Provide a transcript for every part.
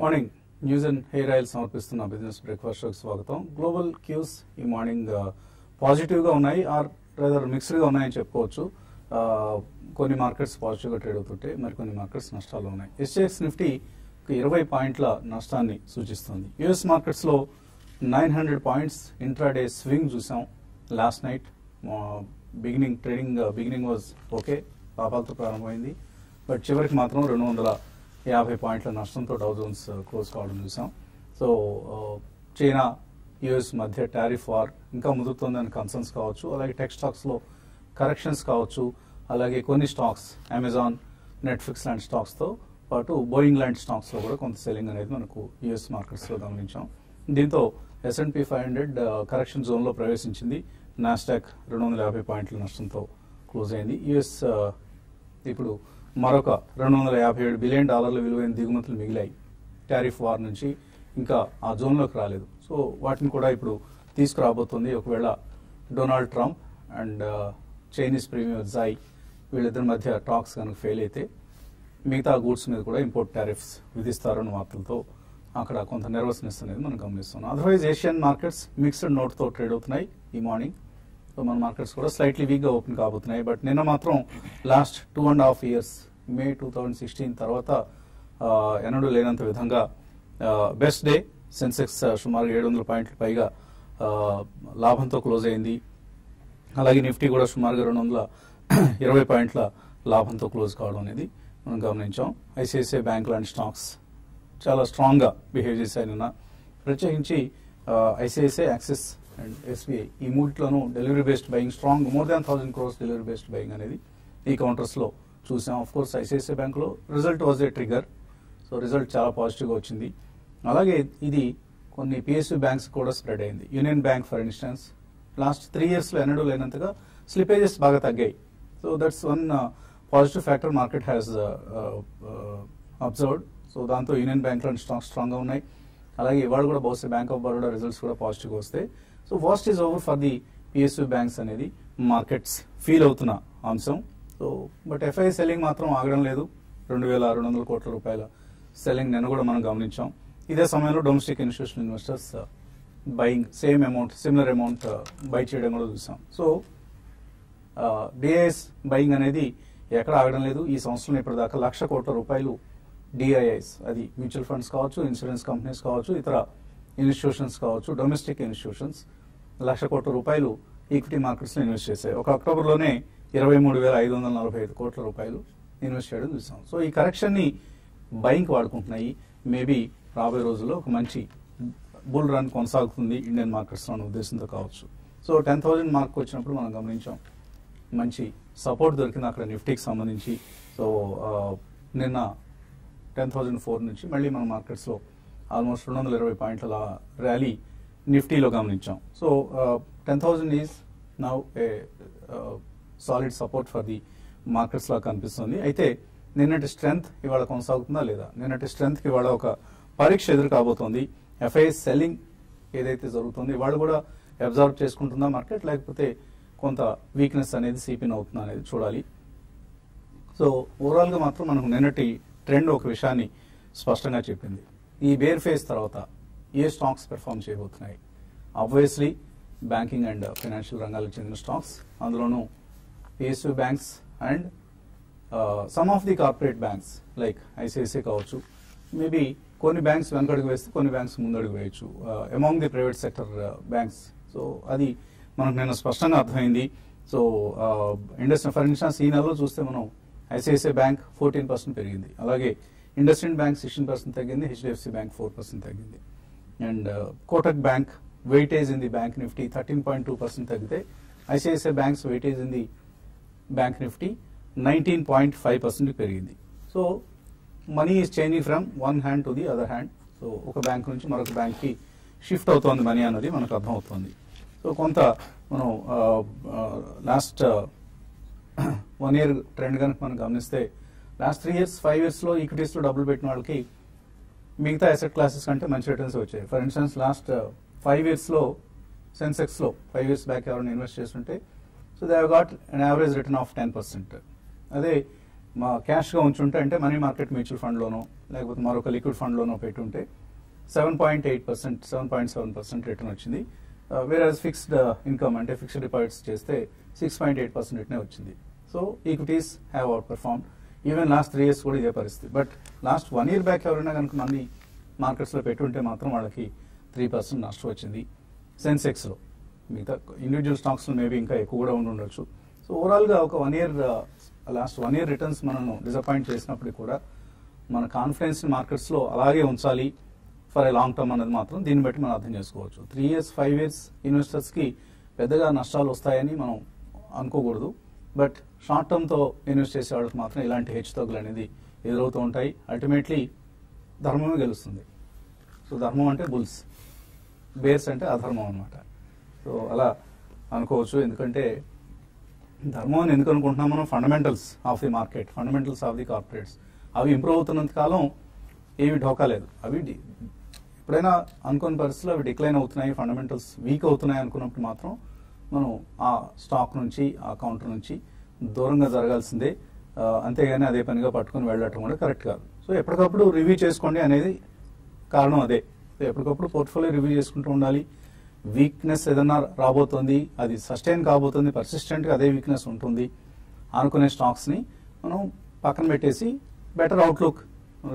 Morning. News and hair oil సమర్పిస్తున్న business breakfast షోకి స్వాగతం. గ్లోబల్ క్యూస్ ఈ మార్నింగ్ పాజిటివ్గా ఉన్నాయి ఆర్ రేదర్ మిక్స్డ్గా ఉన్నాయని చెప్పుకోవచ్చు. కొన్ని మార్కెట్స్ పాజిటివ్గా ట్రేడ్ అవుతుంటే మరి కొన్ని మార్కెట్స్ నష్టాలు ఉన్నాయి. ఎస్జేఎక్స్ నిఫ్టీ ఇరవై పాయింట్ల నష్టాన్ని సూచిస్తుంది. యుఎస్ మార్కెట్స్లో nine hundred points intraday swing చూసాం last night. Beginning trading beginning was okay పాపాలతో ప్రారంభమైంది. బట్ చివరికి మాత్రం రెండు వందల యాభై పాయింట్ల నష్టంతో డౌ జోన్స్ క్లోజ్ కావడం చూసాం. సో చైనా యుఎస్ మధ్య టారిఫ్ వార్ ఇంకా ముదురుతుందని కన్సర్న్స్ కావచ్చు. అలాగే టెక్ స్టాక్స్లో కరెక్షన్స్ కావచ్చు. అలాగే కొన్ని స్టాక్స్ అమెజాన్ నెట్ఫ్లిక్స్ లాంటి స్టాక్స్తో పాటు బోయింగ్ లాంటి స్టాక్స్లో కూడా కొంత సెల్లింగ్ అనేది మనకు యుఎస్ మార్కెట్స్లో గమనించాం. దీంతో ఎస్ఎన్పి ఫైవ్ హండ్రెడ్ కరెక్షన్ జోన్లో ప్రవేశించింది. నాస్టాక్ రెండు వందల యాభై పాయింట్ల నష్టంతో క్లోజ్ అయింది. యుఎస్ uh, ఇప్పుడు మరొక రెండు వందల యాభై ఏడు బిలియన్ డాలర్ల విలువైన దిగుమతులు మిగిలాయి. టారిఫ్ వార్ నుంచి ఇంకా ఆ జోన్లోకి రాలేదు. సో వాటిని కూడా ఇప్పుడు తీసుకురాబోతుంది ఒకవేళ Donald Trump and Chinese premier Joy వీళ్ళిద్దరి మధ్య టాక్స్ కనుక ఫెయిల్ అయితే మిగతా గూడ్స్ మీద కూడా ఇంపోర్ట్ టారిఫ్స్ విధిస్తారన్న వార్తలతో అక్కడ కొంత నెర్వస్నెస్ అనేది మనం గమనిస్తున్నాం. అదర్వైజ్ ఏషియన్ మార్కెట్స్ మిక్స్డ్ నోట్తో ట్రేడ్ అవుతున్నాయి. ఈ మార్నింగ్ సో మన మార్కెట్స్ కూడా స్లైట్లీ వీక్గా ఓపెన్ కాబోతున్నాయి. బట్ నిన్న మాత్రం last two and half years May two thousand sixteen తర్వాత ఎన్నడూ లేనంత విధంగా బెస్ట్ డే సెన్సెక్స్ సుమారు ఏడు వందల పాయింట్ల పైగా లాభంతో క్లోజ్ అయింది. అలాగే నిఫ్టీ కూడా సుమారుగా రెండు వందల ఇరవై పాయింట్ల లాభంతో క్లోజ్ కావడం అనేది మనం గమనించాం. ఐసిఐసిఐ బ్యాంక్ లాంటి స్టాక్స్ చాలా స్ట్రాంగ్గా బిహేవ్ చేశాయి నిన్న. ప్రత్యేకించి ఐసిఐసిఐ యాక్సిస్ అండ్ ఎస్బీఐ. ఈ మూడిట్లోనూ delivery based buying strong more than thousand crores delivery based buying అనేది ఈ కౌంటర్స్లో చూసాం. ఆఫ్ కోర్స్ ఐసిఐసిఐ బ్యాంక్లో result was a trigger so result చాలా పాజిటివ్గా వచ్చింది. అలాగే ఇది కొన్ని పిఎస్యు బ్యాంక్స్ కూడా స్ప్రెడ్ అయింది. Union bank for instance last three ఇయర్స్లో ఎన్నడూ లేనంతగా స్లిపేజెస్ బాగా తగ్గాయి. So that's one positive factor market has observed so దాంతో యూనియన్ బ్యాంక్లో స్ట్రాంగ్ స్ట్రాంగ్గా ఉన్నాయి. అలాగే ఇవాళ కూడా బహుశా బ్యాంక్ ఆఫ్ బరోడా రిజల్ట్స్ కూడా పాజిటివ్గా వస్తాయి so worst is over for the PSU banks అనేది మార్కెట్స్ ఫీల్ అవుతున్న అంశం. సో బట్ ఎఫ్ఐ సెల్లింగ్ మాత్రం ఆగడం లేదు. రెండు వేల రెండు వందల కోట్ల రూపాయల సెల్లింగ్ నిన్న కూడా మనం గమనించాం. ఇదే సమయంలో domestic institutional investors buying same amount similar amount buy చేయడం కూడా చూసాం. సో డిఐఎస్ బయింగ్ అనేది ఎక్కడ ఆగడం లేదు. ఈ సంవత్సరం ఇప్పటిదాకా లక్ష కోట్ల రూపాయలు డిఐఎస్ అది మ్యూచువల్ ఫండ్స్ కావచ్చు ఇన్సూరెన్స్ కంపెనీస్ కావచ్చు ఇతర ఇన్స్టిట్యూషన్స్ కావచ్చు డొమెస్టిక్ ఇన్స్టిట్యూషన్స్ లక్ష కోట్ల రూపాయలు ఈక్విటీ మార్కెట్స్లో ఇన్వెస్ట్ చేశాయి. ఒక అక్టోబర్లోనే ఇరవై మూడు వేల ఐదు వందల నలభై ఐదు కోట్ల రూపాయలు ఇన్వెస్ట్ చేయడం చూసాం. సో ఈ కరెక్షన్ని ని వాడుకుంటున్నాయి. మేబీ రాబోయే రోజుల్లో ఒక మంచి బుల్ రన్ కొనసాగుతుంది ఇండియన్ మార్కెట్స్ అనే ఉద్దేశంతో కావచ్చు. సో టెన్ థౌజండ్ మార్క్ వచ్చినప్పుడు మనం గమనించాం మంచి సపోర్ట్ దొరికింది అక్కడ నిఫ్టీకి సంబంధించి. సో నిన్న టెన్ థౌజండ్ ఫోర్ నుంచి మళ్ళీ మన మార్కెట్స్లో ఆల్మోస్ట్ రెండు వందల ఇరవై పాయింట్ల ర్యాలీ నిఫ్టీలో గమనించాం. So ten thousand is now a solid support for the markets లా కనిపిస్తుంది. అయితే నిన్నటి స్ట్రెంగ్త్ ఇవాళ కొనసాగుతుందా లేదా? నిన్నటి స్ట్రెంగ్త్కి ఇవాళ ఒక పరీక్ష ఎదురు కాబోతోంది. ఎఫ్ఐఎస్ సెల్లింగ్ ఏదైతే జరుగుతుంది ఇవాళ కూడా అబ్జర్వ్ చేసుకుంటుందా మార్కెట్ లేకపోతే కొంత వీక్నెస్ అనేది సీపిన్ అవుతుందా అనేది చూడాలి. సో ఓవరాల్గా మాత్రం మనకు నిన్నటి ట్రెండ్ ఒక విషయాన్ని స్పష్టంగా చెప్పింది. ఈ బేర్ ఫేస్ తర్వాత ఏ స్టాక్స్ పెర్ఫామ్ చేయబోతున్నాయి? ఆబ్వియస్లీ బ్యాంకింగ్ అండ్ ఫైనాన్షియల్ రంగాలకు చెందిన స్టాక్స్ అందులోనూ PSU banks and some of the corporate banks like ICICI కావచ్చు. మేబీ కొన్ని బ్యాంక్స్ వెనకడుగు వేస్తే కొన్ని బ్యాంక్స్ ముందడుగు వేయచ్చు. Among the private sector banks so అది మనకు నిన్న స్పష్టంగా అర్థమైంది. సో ఇండస్ట్రీ ఫర్ ఇన్స్టాన్స్ ఈ నెలలో చూస్తే మనం ఐసిఐసిఐ బ్యాంక్ ఫోర్టీన్ పర్సెంట్ పెరిగింది. అలాగే ఇండస్ట్రియల్ బ్యాంక్ సిక్స్టీన్ పర్సెంట్ తగ్గింది హెచ్డిఎఫ్సి బ్యాంక్ ఫోర్ పర్సెంట్ తగ్గింది. And uh, Kotak bank weightage in the bank Nifty thirteen point two percent తగ్గితే ICICI banks weightage in the bank Nifty nineteen point five percent పెరిగింది. So money is changing from one hand to the other hand so ఒక bank నుంచి మరొక బ్యాంక్కి shift అవుతోంది money అన్నది మనకు అర్థమవుతోంది. సో కొంత మనం లాస్ట్ వన్ ఇయర్ ట్రెండ్ కనుక మనం గమనిస్తే లాస్ట్ త్రీ ఇయర్స్ ఫైవ్ ఇయర్స్లో ఈక్విటీస్లో డబ్బులు పెట్టిన వాళ్ళకి మిగతా అసెట్ క్లాసెస్ కంటే మంచి రిటర్న్స్ వచ్చాయి. ఫర్ ఇన్స్టెన్స్ లాస్ట్ ఫైవ్ ఇయర్స్లో సెన్సెక్స్లో ఫైవ్ ఇయర్స్ బ్యాక్ ఎవరైనా ఇన్వెస్ట్ చేస్తుంటే so they got an average return of ten percent అదే మా క్యాష్గా ఉంచుంటే అంటే మనీ మార్కెట్ మ్యూచువల్ ఫండ్లోనో లేకపోతే మరొక లిక్విడ్ ఫండ్లోనో పెట్టుంటే seven point eight percent seven point seven percent return వచ్చింది. వేరే ఫిక్స్డ్ ఇన్కమ్ అంటే ఫిక్స్డ్ డిపాజిట్స్ చేస్తే సిక్స్ పాయింట్ ఎయిట్ పర్సెంట్ రిటర్నే వచ్చింది. So equities have outperform even last three years కూడా ఇదే పరిస్థితి. But last one year back ఎవరైనా కనుక మనీ మార్కెట్స్లో పెట్టుంటే మాత్రం వాళ్ళకి త్రీ పర్సెంట్ నష్టం వచ్చింది సెన్సెక్స్లో. మిగతా ఇండివిజువల్ స్టాక్స్లో మేబీ ఇంకా ఎక్కువ కూడా ఉండి ఉండొచ్చు సో ఓవరాల్గా ఒక one year last one year returns మనము డిసప్పాయింట్ చేసినప్పటికీ కూడా మన కాన్ఫిడెన్స్ మార్కెట్స్లో అలాగే ఉంచాలి ఫర్ ఏ లాంగ్ టర్మ్ అనేది మాత్రం దీన్ని బట్టి మనం అర్థం చేసుకోవచ్చు. త్రీ ఇయర్స్ ఫైవ్ ఇయర్స్ ఇన్వెస్టర్స్కి పెద్దగా నష్టాలు వస్తాయని మనం అనుకోకూడదు. బట్ షార్ట్ టర్మ్తో ఇన్వెస్ట్ చేసే వాళ్ళకి మాత్రం ఇలాంటి హెచ్చుతగ్గులు అనేది ఎదురవుతూ ఉంటాయి. అల్టిమేట్లీ ధర్మమే గెలుస్తుంది. సో ధర్మం అంటే బుల్స్. బేర్స్ అంటే అధర్మం అనమాట సో అలా అనుకోవచ్చు. ఎందుకంటే ధర్మం అని ఎందుకు అనుకుంటున్నాం మనం? Fundamentals of the market fundamentals of the corporates అవి ఇంప్రూవ్ అవుతున్నంత కాలం ఏమి ఢోకా లేదు. అవి ఎప్పుడైనా అనుకున్న పరిస్థితుల్లో అవి డిక్లైన్ అవుతున్నాయి ఫండమెంటల్స్ వీక్ అవుతున్నాయి అనుకున్నప్పుడు మాత్రం మనం ఆ స్టాక్ నుంచి ఆ కౌంటర్ నుంచి దూరంగా జరగాల్సిందే. అంతేగాని అదే పనిగా పట్టుకొని వెళ్ళటం కూడా కరెక్ట్ కాదు. సో ఎప్పటికప్పుడు రివ్యూ చేసుకోండి అనేది కారణం అదే. సో ఎప్పటికప్పుడు పోర్ట్ఫోలియో రివ్యూ చేసుకుంటూ ఉండాలి. వీక్నెస్ ఏదన్నా రాబోతుంది అది సస్టైన్ కాబోతుంది పర్సిస్టెంట్గా అదే వీక్నెస్ ఉంటుంది అనుకునే స్టాక్స్ని మనం పక్కన పెట్టేసి బెటర్ అవుట్లుక్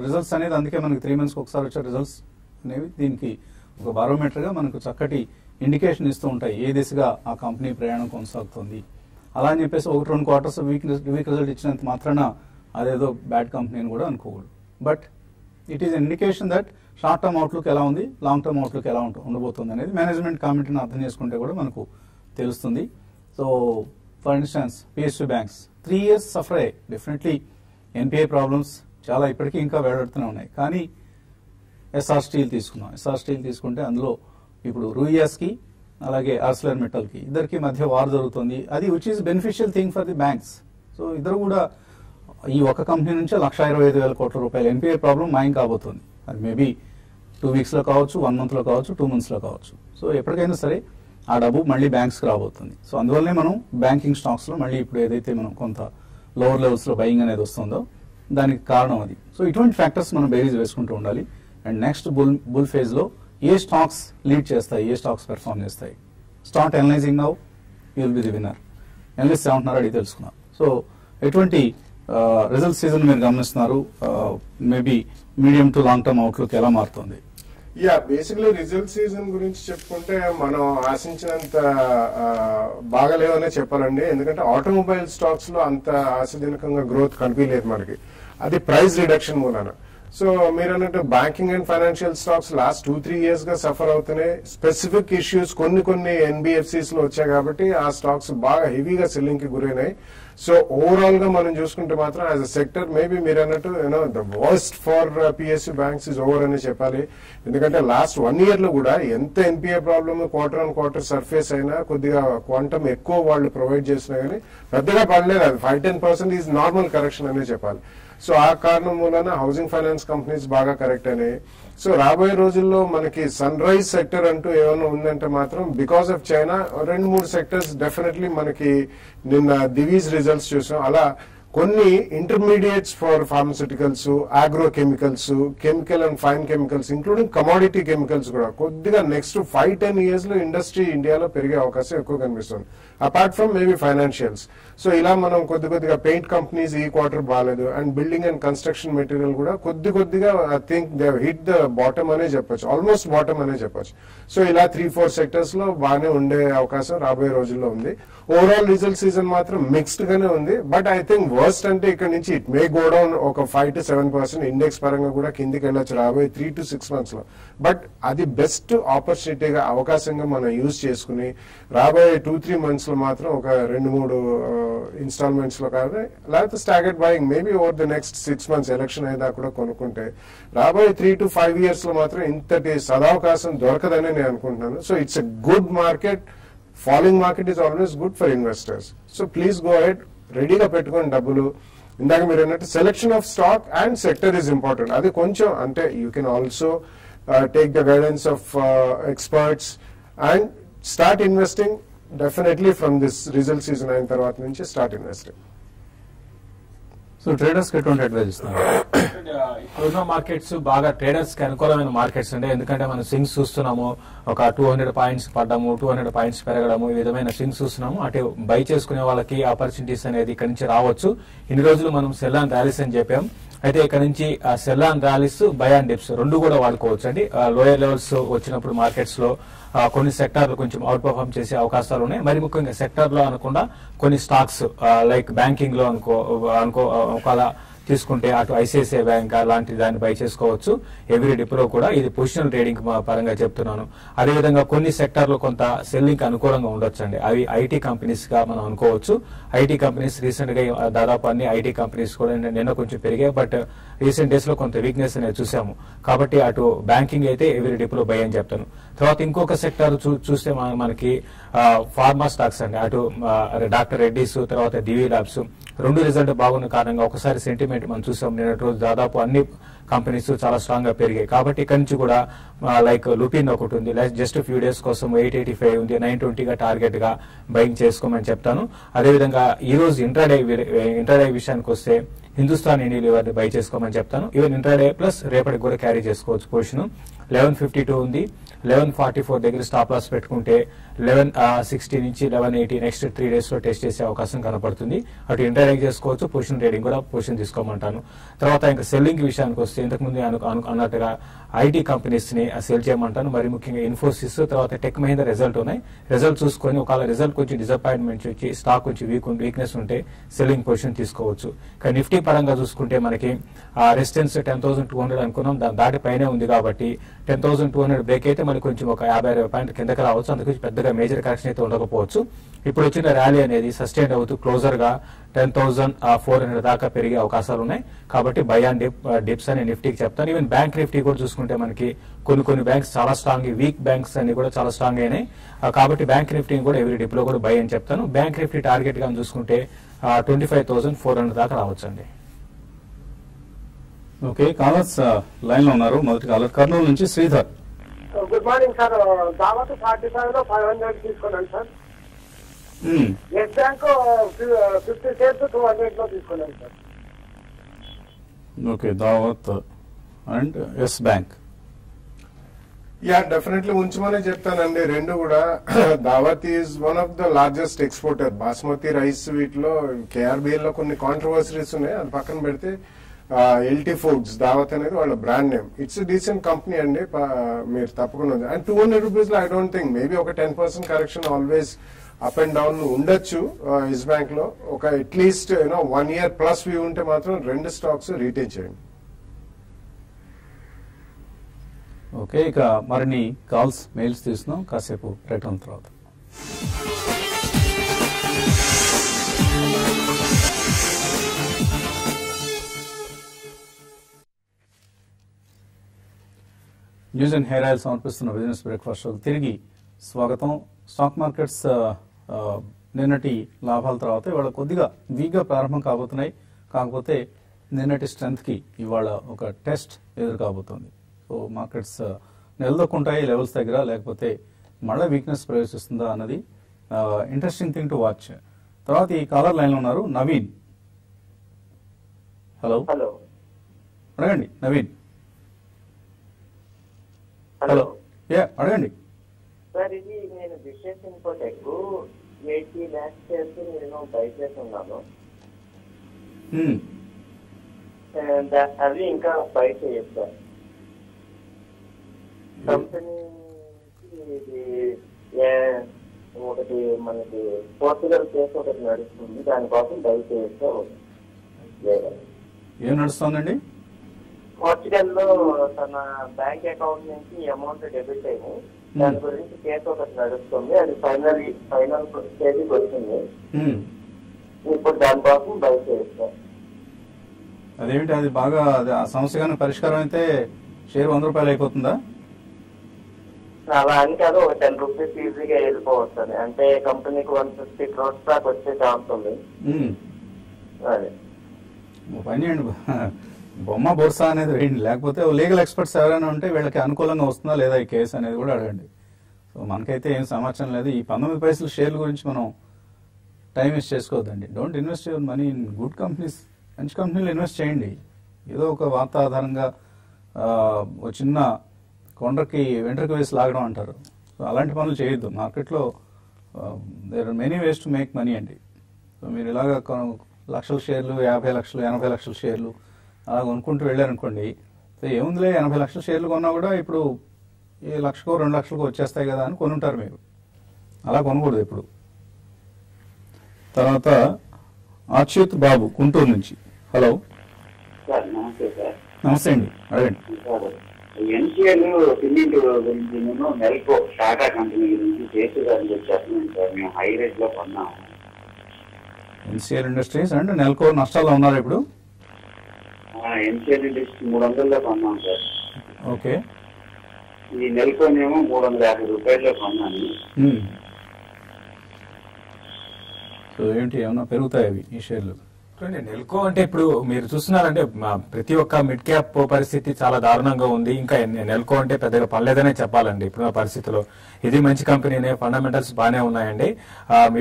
రిజల్ట్స్ అనేది అందుకే మనకి త్రీ మంత్స్కి ఒకసారి వచ్చే రిజల్ట్స్ అనేవి దీనికి ఒక బారోమీటర్గా మనకు చక్కటి ఇండికేషన్ ఇస్తూ ఉంటాయి. ఏ దిశగా ఆ కంపెనీ ప్రయాణం కొనసాగుతుంది. అలా అని చెప్పేసి ఒకటి రెండు క్వార్టర్స్ వీక్ వీక్ రిజల్ట్ ఇచ్చినంత మాత్రాన అదేదో బ్యాడ్ కంపెనీ అని కూడా అనుకోకూడదు. But it is indication that short term outlook ఎలా ఉంది లాంగ్ టర్మ్ అవుట్లుక్ ఎలా ఉంట- ఉండబోతుంది అనేది మేనేజ్మెంట్ కమిటీని అర్థం చేసుకుంటే కూడా మనకు తెలుస్తుంది. So for instance PSU banks three years suffer. అయ్యాయి డెఫినెట్లీ ఎన్పిఐ ప్రాబ్లమ్స్ చాలా ఇప్పటికీ ఇంకా వేలాడుతూనే ఉన్నాయి. కానీ ఎస్ఆర్ స్టీల్ తీసుకున్నాం. ఎస్ఆర్ స్టీల్ తీసుకుంటే అందులో ఇప్పుడు రూయాస్కి అలాగే ఆర్సిలర్ మెటల్కి ఇద్దరికి మధ్య వార్ జరుగుతుంది. అది which is beneficial thing for the banks so ఇద్దరు కూడా ఈ ఒక కంపెనీ నుంచే లక్ష ఇరవై ఐదు వేల కోట్ల రూపాయలు ఎన్పిఐ ప్రాబ్లం మాయం కాబోతుంది. అది మేబీ టూ వీక్స్లో కావచ్చు వన్ మంత్లో కావచ్చు టూ మంత్స్లో కావచ్చు. సో ఎప్పటికైనా సరే ఆ డబ్బు మళ్ళీ బ్యాంక్స్కి రాబోతుంది. సో అందువల్లనే మనం బ్యాంకింగ్ స్టాక్స్లో మళ్ళీ ఇప్పుడు ఏదైతే మనం కొంత లోవర్ లెవెల్స్లో బయింగ్ అనేది వస్తుందో దానికి కారణం అది. సో ఇటువంటి ఫ్యాక్టర్స్ మనం బేరీస్ వేసుకుంటూ ఉండాలి. అండ్ నెక్స్ట్ బుల్ బుల్ ఫేజ్లో ఏ స్టాక్స్ లీడ్ చేస్తాయి ఏ స్టాక్స్ పెర్ఫామ్ చేస్తాయి? Start analysing now will be the winner analyst ఏమంటున్నారు అడిగి తెలుసుకున్నాం సో ఎటువంటి రిజల్ట్ సీజన్ మీరు గమనిస్తున్నారు? Maybe medium to long term outlook ఎలా మారుతుంది? యా బేసిక్లీ రిజల్ట్ సీజన్ గురించి చెప్పుకుంటే మనం ఆశించినంత బాగలేవనే చెప్పాలండి. ఎందుకంటే ఆటోమొబైల్ స్టాక్స్లో అంత ఆశాజనకంగా గ్రోత్ కనిపించలేదు మనకి. అది ప్రైస్ రిడక్షన్ మూలన. సో మీరు అన్నట్టు banking and financial stocks last two three ఇయర్స్గా సఫర్ అవుతున్నాయి. స్పెసిఫిక్ ఇష్యూస్ కొన్ని కొన్ని ఎన్బిఎఫ్సిస్లో వచ్చాయి కాబట్టి ఆ స్టాక్స్ బాగా హెవీగా సెల్లింగ్కి గురైనాయి. సో ఓవరాల్గా మనం చూసుకుంటే మాత్రం యాజ్ అ సెక్టర్ మేబీ మీరు అన్నట్టు you know the worst for PSC banks is over అని చెప్పాలి. ఎందుకంటే లాస్ట్ వన్ ఇయర్లో కూడా ఎంత NPA problem quarter on quarter surface అయినా కొద్దిగా క్వాంటమ్ ఎక్కువ వాళ్ళు ప్రొవైడ్ చేసినా కానీ పెద్దగా పడలేదు. అది five ten percent is normal correction అనే చెప్పాలి. సో ఆ కారణం మూలన హౌసింగ్ ఫైనాన్స్ కంపెనీస్ బాగా కరెక్ట్ అయినాయి. సో రాబోయే రోజుల్లో మనకి సన్ రైజ్ సెక్టర్ అంటూ ఏమైనా ఉందంటే మాత్రం బికాస్ ఆఫ్ చైనా రెండు మూడు సెక్టర్స్ డెఫినెట్లీ మనకి నిన్న దివీస్ రిజల్ట్స్ చూసాం. అలా కొన్ని intermediates for pharmaceuticals agro chemicals chemical and fine chemicals including commodity chemicals కూడా కొద్దిగా నెక్స్ట్ ఫైవ్ టెన్ ఇయర్స్లో ఇండస్ట్రీ ఇండియాలో పెరిగే అవకాశం ఎక్కువ కనిపిస్తుంది. Apart from maybe financials so ఇలా మనం కొద్ది కొద్దిగా పెయింట్ కంపెనీస్ ఈ క్వార్టర్ బాగాలేదు. And building and construction material కూడా కొద్ది కొద్దిగా I think they hit the bottom అనే చెప్పొచ్చు. ఆల్మోస్ట్ బాటమ్ అనే చెప్పొచ్చు. సో ఇలా త్రీ ఫోర్ సెక్టర్స్లో బాగానే ఉండే అవకాశం రాబోయే రోజుల్లో ఉంది. ఓవరాల్ రిజల్ట్ సీజన్ మాత్రం మిక్స్డ్ గానే ఉంది. బట్ ఐ థింక్ వర్స్ట్ అంటే ఇక్కడ నుంచి ఇట్ మే గో డౌన్ ఒక five to seven percent index పరంగా కూడా కిందికి వెళ్ళొచ్చు రాబోయే త్రీ టు సిక్స్ మంత్స్లో. బట్ అది బెస్ట్ ఆపర్చునిటీగా అవకాశంగా మనం యూజ్ చేసుకుని రాబోయే టూ త్రీ మంత్స్లో మాత్రం ఒక రెండు మూడు uh, ఇన్స్టాల్మెంట్స్లో కాదు లేకపోతే staggered buying maybe over the next six months election అయినా కూడా కొనుక్కుంటే రాబోయే త్రీ టు ఫైవ్ ఇయర్స్లో మాత్రం ఇంతటి సదావకాశం దొరకదని నేను అనుకుంటున్నాను. So it's a good market following market is always good for investors so please go ahead రెడీగా పెట్టుకుని డబ్బులు. ఇందాక మీరు అన్నట్టు selection of stock and sector is important అది కొంచెం అంటే you can also take the guidance of experts and start investing definitely from this result season అయిన తర్వాత నుంచి స్టార్ట్ ఇన్వెస్టింగ్ సో ట్రేడర్స్ ఎటువంటి అడ్వైజ్ ఇస్తున్నారు? ఇప్పుడున్న మార్కెట్స్ బాగా ట్రేడర్స్కి అనుకూలమైన మార్కెట్స్ అండి ఎందుకంటే మనం స్వింగ్స్ చూస్తున్నాము ఒక టూ హండ్రెడ్ పాయింట్స్ పడ్డము టూ హండ్రెడ్ పాయింట్స్ పెరగడము ఈ విధమైన స్వింగ్స్ చూస్తున్నాము. అటు బై చేసుకునే వాళ్ళకి ఆపర్చునిటీస్ అనేది ఇక్కడ నుంచి రావచ్చు. ఇన్ని రోజులు మనం సెల్ అండ్ ర్యాలీస్ అని చెప్పాం. అయితే ఇక్కడ నుంచి sell on rallies buy and dips రెండు కూడా వాడుకోవచ్చు అండి లోయర్ లెవెల్స్ వచ్చినప్పుడు మార్కెట్స్లో కొన్ని సెక్టార్లు కొంచెం అవుట్ పర్ఫామ్ చేసే అవకాశాలు ఉన్నాయి. మరి ముఖ్యంగా సెక్టార్లో కొన్ని స్టాక్స్ లైక్ బ్యాంకింగ్లో అనుకో అనుకో ఒకవేళ తీసుకుంటే అటు ఐసిఐసిఐ బ్యాంక్ అలాంటి దాన్ని బై చేసుకోవచ్చు. ఎవ్రీ డిప్లో కూడా ఇది పొజిషనల్ ట్రేడింగ్ పరంగా చెప్తున్నాను. అదేవిధంగా కొన్ని సెక్టార్లో కొంత సెల్లింగ్ అనుకూలంగా ఉండొచ్చు అండి అవి ఐటీ కంపెనీస్గా మనం అనుకోవచ్చు. ఐటీ కంపెనీస్ రీసెంట్గా దాదాపు అన్ని ఐటీ కంపెనీస్ కూడా నిన్న- నిన్న కొంచెం పెరిగాయి. బట్ రీసెంట్ డేస్లో కొంత వీక్నెస్ అనేది చూసాము. కాబట్టి అటు బ్యాంకింగ్ అయితే ఎవరి డిప్లో బై అని చెప్తాను. తర్వాత ఇంకొక సెక్టార్ చూస్తే మనకి ఫార్మా స్టాక్స్ అండి. అటు డాక్టర్ రెడ్డిస్ తర్వాత దివి ల్యాబ్స్. రెండు రిజల్ట్ బాగున్న కారణంగా ఒకసారి సెంటిమెంట్ మనం చూసాం. నిన్నటి రోజు దాదాపు అన్ని కంపెనీస్ చాలా స్ట్రాంగ్గా పెరిగాయి. కాబట్టి ఇక్కడి నుంచి కూడా లైక్ లుపిన్ ఒకటి ఉంది. జస్ట్ ఫ్యూ డేస్ కోసం ఎయిట్ ఎయిటీ ఫైవ్ ఉంది. నైన్ ట్వంటీగా టార్గెట్గా బయింగ్ చేసుకోమని చెప్తాను. అదేవిధంగా ఈ రోజు ఇంట్రాడే ఇంట్రాడే విషయానికి వస్తే హిందుస్థాన్ యూనిలివర్ బై చేసుకోమని చెప్తాను. ఈవెన్ ఇంట్రాడే ప్లస్ రేపటికి కూడా క్యారీ చేసుకోవచ్చు పొజిషన్ లెవెన్ ఫిఫ్టీ టూ ఉంది. లెవెన్ ఫార్టీ ఫోర్ దగ్గర స్టాప్ లాస్ పెట్టుకుంటే లెవెన్ సిక్స్టీ నుంచి లెవెన్ ఎయిటీ నెక్స్ట్ త్రీ డేస్లో టెస్ట్ చేసే అవకాశం కనపడుతుంది. అటు ఇంటర్నెట్ చేసుకోవచ్చు పొజిషన్ ట్రేడింగ్ కూడా పొజిషన్ తీసుకోమంటాను. తర్వాత ఇంకా సెల్లింగ్ విషయానికి వస్తే ఇంతకు ముందు అన్నట్టుగా ఐటీ కంపెనీస్ని సెల్ చేయమంటాను. మరి ముఖ్యంగా ఇన్ఫోసిస్ తర్వాత టెక్ మహీంద్ర రిజల్ట్ ఉన్నాయి. రిజల్ట్ చూసుకొని ఒకవేళ రిజల్ట్ కొంచెం డిసప్పాయింట్మెంట్ వచ్చి స్టాక్ కొంచెం వీక్ వీక్నెస్ ఉంటే సెల్లింగ్ పొజిషన్ తీసుకోవచ్చు. కానీ నిఫ్టీ పరంగా చూసుకుంటే మనకి resistance ten thousand two hundred అనుకున్నాం. దాని దాటి పైనే ఉంది కాబట్టి ten thousand two hundred break అయితే మనకి కొంచెం ఒక యాభై అరవై పాయింట్ కిందకి రావచ్చు. అందుకు పెద్దగా మేజర్ కరెక్షన్ అయితే ఉండకపోవచ్చు. ఇప్పుడు వచ్చిన ర్యాలీ అనేది సస్టైన్ అవుతూ క్లోజర్గా టెన్ థౌసండ్ ఫోర్ హండ్రెడ్ దాకా పెరిగే అవకాశాలు ఉన్నాయి. కాబట్టి బై అండ్ డిప్ డిప్స్ అని నిఫ్టీకి చెప్తాను. ఈవెన్ బ్యాంక్ నిఫ్టీ కూడా చూసుకుంటే మనకి కొన్ని కొన్ని బ్యాంక్స్ చాలా స్ట్రాంగ్ వీక్ బ్యాంక్స్ అన్ని కూడా చాలా స్ట్రాంగ్ అయినాయి. కాబట్టి బ్యాంక్ నిఫ్టీని కూడా ఎవరి డిప్లో కూడా బై అని చెప్తాను. బ్యాంక్ నిఫ్టీ టార్గెట్గా చూసుకుంటే twenty five thousand four hundred దాకా రావచ్చండి. ఓకే కాలర్స్ లైన్లో ఉన్నారు. మొదటి కాలర్ కర్నూలు నుంచి Sridhar. Good morning sir Daawat forty ఫైవ్లో ఫైవ్ హండ్రెడ్ తీసుకున్నాను sir. Yes Bank fifty shares two హండ్రెడ్లో తీసుకున్నాను sir okay Daawat and Yes Bank. Yeah definitely ఉంచమని చెప్తానండి. రెండు కూడా. Daawat is one of the largest exporter. Basmati rice వీటిలో కేఆర్బిఎల్లో కొన్ని కాంట్రవర్సరీస్ ఉన్నాయి. అది పక్కన పెడితే ఎల్టీ ఫుడ్స్ దావత్ అనేది వాళ్ళ brand name it's decent company అండి మీరు తప్పకుండా అండ్ టూ హండ్రెడ్ రూపీస్లో ఐ డోంట్ థింక్ మేబీ ఒక ten percent correction always up and down ఉండొచ్చు ఇస్ బ్యాంక్లో. ఒక at least you know one year plus view ఉంటే మాత్రం రెండు స్టాక్స్ రీటైన్ చేయండి. ఓకే ఇక మరిన్ని కాల్స్ మెయిల్స్ తీసుకున్నాం. కాసేపు రిటర్న్ తర్వాత. న్యూస్ అండ్ హెయిర్ ఆయిల్ సమర్పిస్తున్న బిజినెస్ బ్రేక్ఫాస్ట్ షోకి తిరిగి స్వాగతం. స్టాక్ మార్కెట్స్ నిన్నటి లాభాల తర్వాత ఇవాళ కొద్దిగా వీక్గా ప్రారంభం కాబోతున్నాయి. కాకపోతే నిన్నటి స్ట్రెంత్కి ఇవాళ ఒక టెస్ట్ ఎదురు కాబోతోంది. సో మార్కెట్స్ నిలదొక్కుంటాయి లెవెల్స్ దగ్గర. లేకపోతే మళ్ళీ వీక్నెస్ ప్రవేశిస్తుందా అన్నది ఇంట్రెస్టింగ్ థింగ్ టు వాచ్ తర్వాత ఈ కాలర్ లైన్లో ఉన్నారు నవీన్. హలో. హలో. అడగండి నవీన్. హలో. ఏ అడగండి. సార్ ఇది నేను బిజినెస్ ఇన్ఫోటెక్ ఎయిటీ ల్యాక్స్ చేసి నేను బై చేసి ఉన్నాను హ్మ్. ఆ, దా- అవి ఇంకా బై చేయొచ్చు సార్. కంపెనీ ఇది ఏ- ఒకటి మనకి పోర్చుగల్ కేసు ఒకటి నడుస్తుంది. దానికోసం బై చేయొచ్చు ఏం నడుస్తోందండి? పోర్చుగల్లో తన బ్యాంక్ అకౌంట్ నుంచి అమౌంట్ డెబిట్ అయింది. దాని గురించి కేసు ఒకటి నడుస్తుంది. అది ఫైనల్ ఫైనల్ స్టేజ్కి వచ్చింది. ఇప్పుడు దానికోసం బై చేస్తాం అదేమిటి? అది బాగా అది ఆ సమస్య కానీ పరిష్కారం అయితే షేర్ వంద రూపాయలు అయిపోతుందా? అలా అని కాదు ఒక టెన్ రూపీస్ ఈజీగా వెళ్ళిపోవచ్చు అంటే కంపెనీకి వన్ ఫిఫ్టీ క్రోర్స్ దాకా వచ్చే ఛాన్స్ ఉంది. అదే. పని చేయండి బొమ్మ బొర్సా అనేది వేయండి. లేకపోతే లీగల్ ఎక్స్పర్ట్స్ ఎవరైనా ఉంటే వీళ్ళకి అనుకూలంగా వస్తుందా లేదా ఈ కేసు అనేది కూడా అడగండి. సో మనకైతే ఏం సమాచారం లేదు. ఈ పంతొమ్మిది పైసలు షేర్ల గురించి మనం టైం వేస్ట్ చేసుకోవద్దండి. Don't invest your money in good companies మంచి కంపెనీలు ఇన్వెస్ట్ చేయండి. ఏదో ఒక వార్త ఆధారంగా ఒక చిన్న కొండకి వెంట్రకి వేసి లాగడం అంటారు. సో అలాంటి పనులు చేయొద్దు. మార్కెట్లో there are many ways to make money అండి. సో మీరు ఇలాగ లక్షల షేర్లు యాభై లక్షలు ఎనభై లక్షల షేర్లు అలా కొనుక్కుంటూ వెళ్ళారనుకోండి సో ఏముందిలే ఎనభై లక్షల షేర్లు కొన్నా కూడా ఇప్పుడు ఈ లక్షకో రెండు లక్షలకు వచ్చేస్తాయి కదా అని కొనుంటారు మీరు. అలా కొనకూడదు ఇప్పుడు తర్వాత అచ్యుత్ బాబు గుంటూరు నుంచి. హలో. నమస్తే అండి అడగండి. ఎన్సీఎల్ సిమెంట్ గురించి నేను నెల్కో టాటా కంపెనీ గురించి చేసి గారిని చెప్పాను సార్. మేము హై రేట్లో కొన్నాము ఎన్సీఆర్ ఇండస్ట్రీస్ అండ్ నెలకో నష్టాల్లో ఉన్నారు ఇప్పుడు. ఎన్సీఎల్ ఇండస్ట్రీ మూడు వందల్లో కొన్నాం సార్. ఓకే. ఈ నెలకోనేమో మూడు వందల యాభై రూపాయల్లో కొన్నాను. సో ఏంటి ఏమన్నా పెరుగుతాయి అవి ఈ షేర్లు? నెల్కో అంటే ఇప్పుడు మీరు చూస్తున్నారంటే ప్రతి ఒక్క మిడ్ క్యాప్ పరిస్థితి చాలా దారుణంగా ఉంది. ఇంకా నెల్కో అంటే పెద్దగా పర్లేదనే చెప్పాలండి. ఇప్పుడు పరిస్థితిలో ఇది మంచి కంపెనీనే ఫండమెంటల్స్ బాగానే ఉన్నాయండి.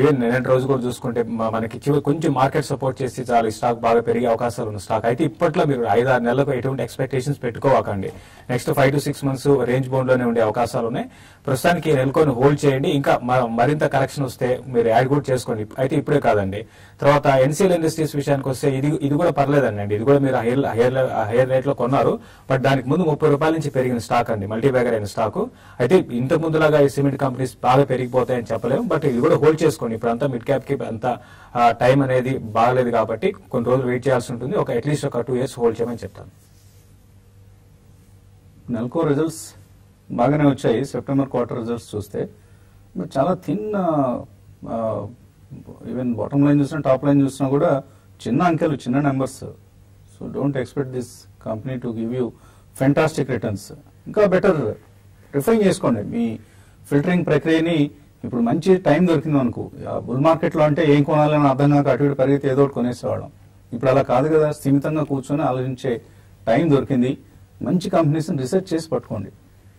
ఈవెన్ నిన్నటి రోజు కూడా చూసుకుంటే మనకి కొంచెం మార్కెట్ సపోర్ట్ చేసి చాలా స్టాక్ బాగా పెరిగే అవకాశాలు ఉన్న స్టాక్. అయితే ఇప్పట్లో మీరు ఐదు ఆరు నెలలకు ఎటువంటి expectations పెట్టుకోవాకండి. Next five to six months range బోన్లోనే ఉండే అవకాశాలు ఉన్నాయి. ప్రస్తుతానికి నెల్కోని హోల్డ్ చేయండి. ఇంకా మరింత కరెక్షన్ వస్తే మీరు యాడ్ కూడా చేసుకోండి. అయితే ఇప్పుడే కాదండి. తర్వాత ఎన్సీఎల్ ఇండస్ట్రీస్ విషయానికి వస్తే ఇది ఇది కూడా పర్లేదండి ఇది కూడా మీరు హైయర్ హైయర్ హైయర్ రేట్లో కొన్నారు. బట్ దానికి ముందు ముప్పై రూపాయల నుంచి పెరిగిన స్టాక్ అండి. మల్టీ బ్యాగర్ అయిన స్టాక్. అయితే ఇంతకు ముందులాగా ఈ సిమెంట్ కంపెనీస్ బాగా పెరిగిపోతాయని చెప్పలేము. బట్ ఇది కూడా హోల్డ్ చేసుకోండి. ఇప్పుడు అంతా మిడ్ క్యాప్కి అంత టైం అనేది బాగలేదు కాబట్టి కొన్ని రోజులు వెయిట్ చేయాల్సి ఉంటుంది. ఒక అట్లీస్ట్ ఒక టూ ఇయర్స్ హోల్డ్ చేయమని చెప్తాను. నెల్కో రిజల్ట్స్ బాగానే వచ్చాయి. సెప్టెంబర్ క్వార్టర్ రిజల్ట్స్ చూస్తే. చాలా థిన్ ఈవెన్ బాటమ్ లైన్ చూసినా టాప్ లైన్ చూసినా కూడా చిన్న అంకెలు చిన్న numbers so don't expect this company to give you fantastic returns ఇంకా బెటర్ రిఫైన్ చేసుకోండి. మీ ఫిల్టరింగ్ ప్రక్రియని ఇప్పుడు మంచి టైం దొరికింది అనుకో. బుల్ మార్కెట్లో అంటే ఏం కొనాలని అర్థం కాక అటు ఇటు పరిగెత్తి ఏదో ఒకటి కొనేసేవాళ్ళం. ఇప్పుడు అలా కాదు కదా. స్థిమితంగా కూర్చొని ఆలోచించే టైం దొరికింది. మంచి కంపెనీస్ని రీసెర్చ్ చేసి పట్టుకోండి.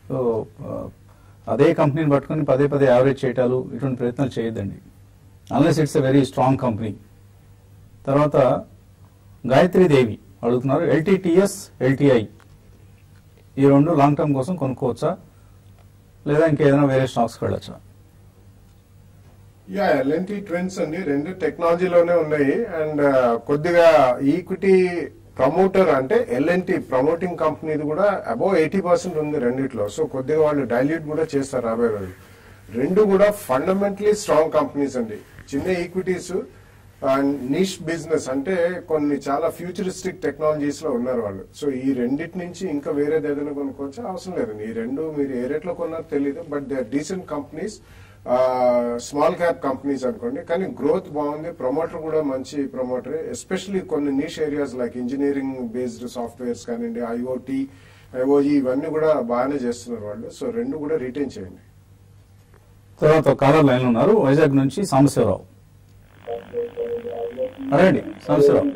సో అదే కంపెనీని పట్టుకొని పదే పదే యావరేజ్ చేయటాలు ఇటువంటి ప్రయత్నాలు చేయొద్దండి. Unless it's a very strong company తర్వాత గాయత్రి దేవి అడుగుతున్నారు ఎల్టీటీఎస్ ఎల్టీఐ. ఈ రెండు లాంగ్ టర్మ్ కోసం కొనుక్కోవచ్చా? లేదా ఇంకేదైనా వేరే స్టాక్స్కి వెళ్ళొచ్చా? యా ఎల్ఎన్టీ ట్రెండ్స్ అండి రెండు టెక్నాలజీలోనే ఉన్నాయి. అండ్ కొద్దిగా ఈక్విటీ ప్రమోటర్ అంటే ఎల్ఎన్టీ ప్రమోటింగ్ కంపెనీది కూడా అబౌవ్ ఎయిటీ పర్సెంట్ ఉంది రెండిట్లో. సో కొద్దిగా వాళ్ళు డైల్యూట్ కూడా చేస్తారు రాబోయే రోజు. రెండు కూడా ఫండమెంటలీ స్ట్రాంగ్ కంపెనీస్ అండి. చిన్న ఈక్విటీస్ నిష్ బిజినెస్ అంటే కొన్ని చాలా ఫ్యూచరిస్టిక్ టెక్నాలజీస్లో ఉన్నారు వాళ్ళు. సో ఈ రెండిటి నుంచి ఇంకా వేరే ఏదైనా కొనుక్కోవచ్చు? అవసరం లేదండి ఈ రెండు మీరు ఏ రేట్లో కొన్నారో తెలియదు but they decent companies small cap companies అనుకోండి. కానీ గ్రోత్ బాగుంది. ప్రమోటర్ కూడా మంచి ప్రమోటర్ ఎస్పెషల్లీ కొన్ని niche areas like engineering based softwares కానివ్వండి ఐఓటీ ఐఓఈ ఇవన్నీ కూడా బాగానే చేస్తున్నారు వాళ్ళు. సో రెండు కూడా రిటైన్ చేయండి. తర్వాత కాలర్ లైన్ ఉన్నారు. వైజాగ్ నుంచి సాంబశివరావు. అడగండి సాంబశివరావు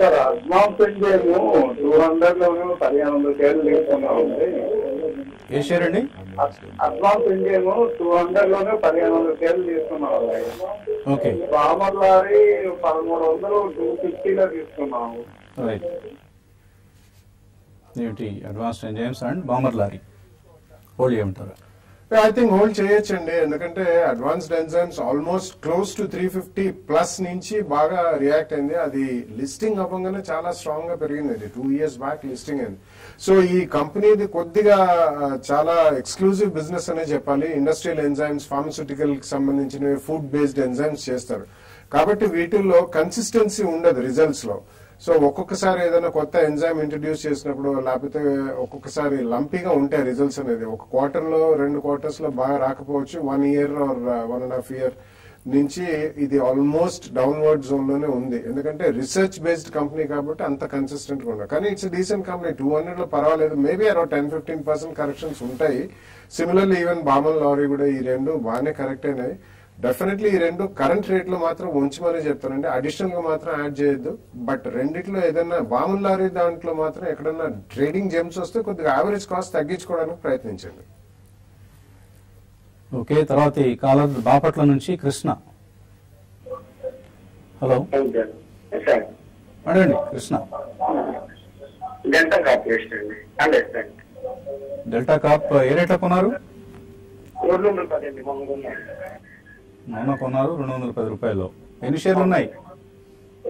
సార్ అస్మాన్ పెంచేము టూ హండ్రెడ్ లోను పదిహేను వందల షేర్లు తీసుకున్నామండి ఏ షేర్ అండి? అస్మాన్ పెంచేము టూ హండ్రెడ్లోనే పదిహేను వందల షేర్లు తీసుకున్నామండి ఓకే. బామర్ లారీ పదమూడు వందలు టూ ఫిఫ్టీలో తీసుకున్నాము. రైట్. ఏమిటి Advanced Enzymes and Balmer Lawrie. Hold చేయమంటారా? ఐ థింక్ హోల్డ్ చేయొచ్చండి ఎందుకంటే Advanced Enzymes almost close to three fifty plus నుంచి బాగా రియాక్ట్ అయింది. అది లిస్టింగ్ అవ్వగానే చాలా స్ట్రాంగ్గా పెరిగింది. అది టూ ఇయర్స్ బ్యాక్ లిస్టింగ్ అయింది. సో ఈ కంపెనీది కొద్దిగా చాలా ఎక్స్క్లూజివ్ బిజినెస్ అనే చెప్పాలి. ఇండస్ట్రియల్ ఎంజైమ్స్ ఫార్మస్యూటికల్కి సంబంధించినవి ఫుడ్ బేస్డ్ ఎంజైమ్స్ చేస్తారు. కాబట్టి వీటిల్లో కన్సిస్టెన్సీ ఉండదు రిజల్ట్స్లో. సో ఒక్కొక్కసారి ఏదైనా కొత్త ఎంజైమ్ ఇంట్రడ్యూస్ చేసినప్పుడు లేకపోతే ఒక్కొక్కసారి లంపీగా ఉంటాయి రిజల్ట్స్ అనేది. ఒక క్వార్టర్లో రెండు క్వార్టర్స్లో బాగా రాకపోవచ్చు. One year or one and half year నుంచి ఇది ఆల్మోస్ట్ డౌన్వర్డ్ జోన్లోనే ఉంది. ఎందుకంటే రీసెర్చ్ బేస్డ్ కంపెనీ కాబట్టి అంత కన్సిస్టెంట్గా ఉండదు. కానీ ఇట్స్ డీసెంట్ కంపెనీ టూ హండ్రెడ్లో పర్వాలేదు. Maybe around ten fifteen percent corrections ఉంటాయి. సిమిలర్లీ ఈవెన్ బామన్ లారీ కూడా ఈ రెండు బాగానే కరెక్ట్ అయినాయి. డెఫినెట్లీ ఈ రెండు కరెంట్ రేట్లో మాత్రం ఉంచమని చెప్తానండి. అడిషనల్గా మాత్రం యాడ్ చేయొద్దు. బట్ రెండిట్లో ఏదైనా బాముల్ లారీ దాంట్లో మాత్రం ఎక్కడన్నా ట్రేడింగ్ జెమ్స్ వస్తే కొద్దిగా యావరేజ్ కాస్ట్ తగ్గించుకోవడానికి ప్రయత్నించండి. ఓకే తర్వాత ఈ కాలర్ బాపట్ల నుంచి కృష్ణ. హలో అడగండి కృష్ణ. డెల్టా అండి. అండర్స్టాండ్ డెల్టా కాప్ ఏ రేట్లో కొన్నారు? మొన్న కొన్నారు రెండు వందల పది రూపాయలు. ఎన్ని షేర్లు ఉన్నాయి?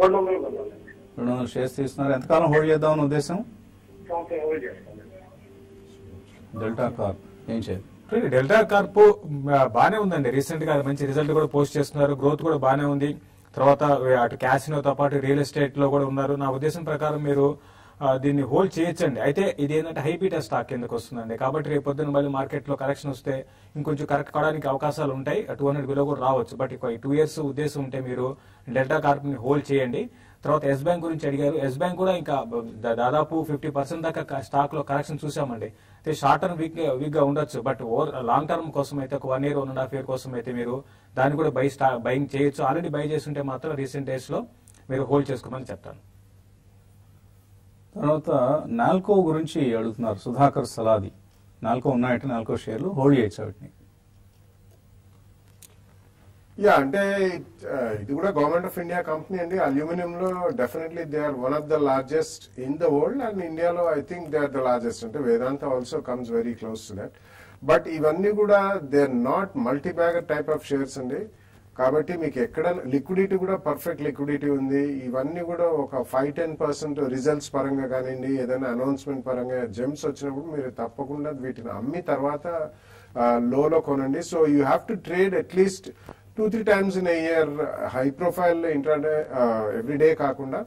రెండు వందలు షేర్స్ తీసుకున్నారు. ఎంతకాలం హోల్డ్ చేద్దామని ఉద్దేశం? సంవత్సరం హోల్డ్ చేస్తాను. డెల్టా కాప్ ఏం చేయాలి డెల్టా కార్ప్ బానే ఉందండి. రీసెంట్గా మంచి రిజల్ట్ కూడా పోస్ట్ చేస్తున్నారు. గ్రోత్ కూడా బానే ఉంది. తర్వాత అటు క్యాసినోతో పాటు రియల్ ఎస్టేట్లో కూడా ఉన్నారు. నా ఉద్దేశం ప్రకారం మీరు దీన్ని హోల్డ్ చేయొచ్చండి. అయితే ఇది ఏంటంటే హైపీటా స్టాక్ కిందకు వస్తుందండి. కాబట్టి రేపు పొద్దున్న మళ్ళీ మార్కెట్లో కరెక్షన్ వస్తే ఇంకొంచెం కరెక్ట్ కావడానికి అవకాశాలు ఉంటాయి. టూ హండ్రెడ్ బిలో కూడా రావచ్చు. బట్ ఇక టూ ఇయర్స్ ఉద్దేశం ఉంటే మీరు డెల్టా కార్ప్ని హోల్డ్ చేయండి. తర్వాత ఎస్ బ్యాంక్ గురించి అడిగారు. ఎస్ బ్యాంక్ కూడా ఇంకా దాదాపు ఫిఫ్టీ పర్సెంట్ దాకా స్టాక్లో కరెక్షన్ చూసామండి. అయితే షార్ట్ టర్మ్ వీక్ వీక్గా ఉండొచ్చు. బట్ లాంగ్ టర్మ్ కోసం అయితే ఒక one year one and half year కోసం అయితే మీరు దాన్ని కూడా బై స్టా బయింగ్ చేయొచ్చు. ఆల్రెడీ బై చేస్తుంటే మాత్రం రీసెంట్ డేస్లో మీరు హోల్డ్ చేసుకోమని చెప్తాను. తర్వాత నాల్కో గురించి అడుగుతున్నారు సుధాకర్ సలాది. నాల్కో ఉన్నాయంటే నాల్కో షేర్లు హోల్డ్ చేయొచ్చు వాటిని యా అంటే ఇది కూడా గవర్నమెంట్ ఆఫ్ ఇండియా కంపెనీ అండి. అల్యూమినియం లో definitely they are one of the largest in the world and ఇండియాలో I think they are the largest. అంటే Vedanta also comes very close to that but ఇవన్నీ కూడా they are not multi bagger type of shares అండి. కాబట్టి మీకు ఎక్కడ liquidity కూడా perfect liquidity ఉంది. ఇవన్నీ కూడా ఒక ఫైవ్ టెన్ పర్సెంట్ రిజల్ట్స్ పరంగా కానివ్వండి ఏదైనా అనౌన్స్మెంట్ పరంగా జెమ్స్ వచ్చినప్పుడు మీరు తప్పకుండా వీటిని అమ్మి తర్వాత లోలో కొనండి. So you have to trade at least two three times in year high profile intraday everyday కాకుండా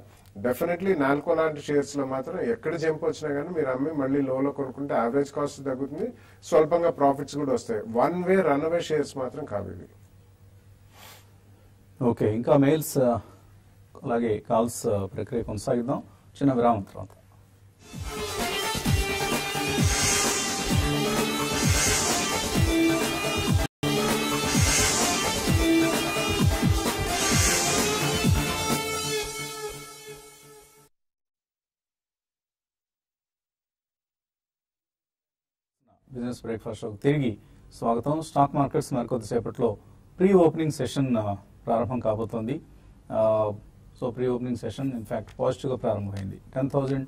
డెఫినెట్లీ నాల్కో లాంటి షేర్స్లో మాత్రం ఎక్కడ జంప్ వచ్చినా కానీ మీరు అమ్మి మళ్ళీ లోలో కొనుక్కుంటే యావరేజ్ కాస్ట్ తగ్గుతుంది. స్వల్పంగా ప్రాఫిట్స్ కూడా వస్తాయి. One way run away shares మాత్రం కావు ఇవి. ఓకే ఇంకా మెయిల్స్ అలాగే కాల్స్ ప్రక్రియ కొనసాగిద్దాం. చిన్న విరామం తర్వాత. బిజినెస్ బ్రేక్ఫాస్ట్ తిరిగి స్వాగతం. స్టాక్ మార్కెట్స్ మరికొద్దిసేపట్లో ప్రీ ఓపెనింగ్ సెషన్ ప్రారంభం కాబోతోంది. So pre opening session in fact పాజిటివ్గా ప్రారంభమైంది. టెన్ థౌజండ్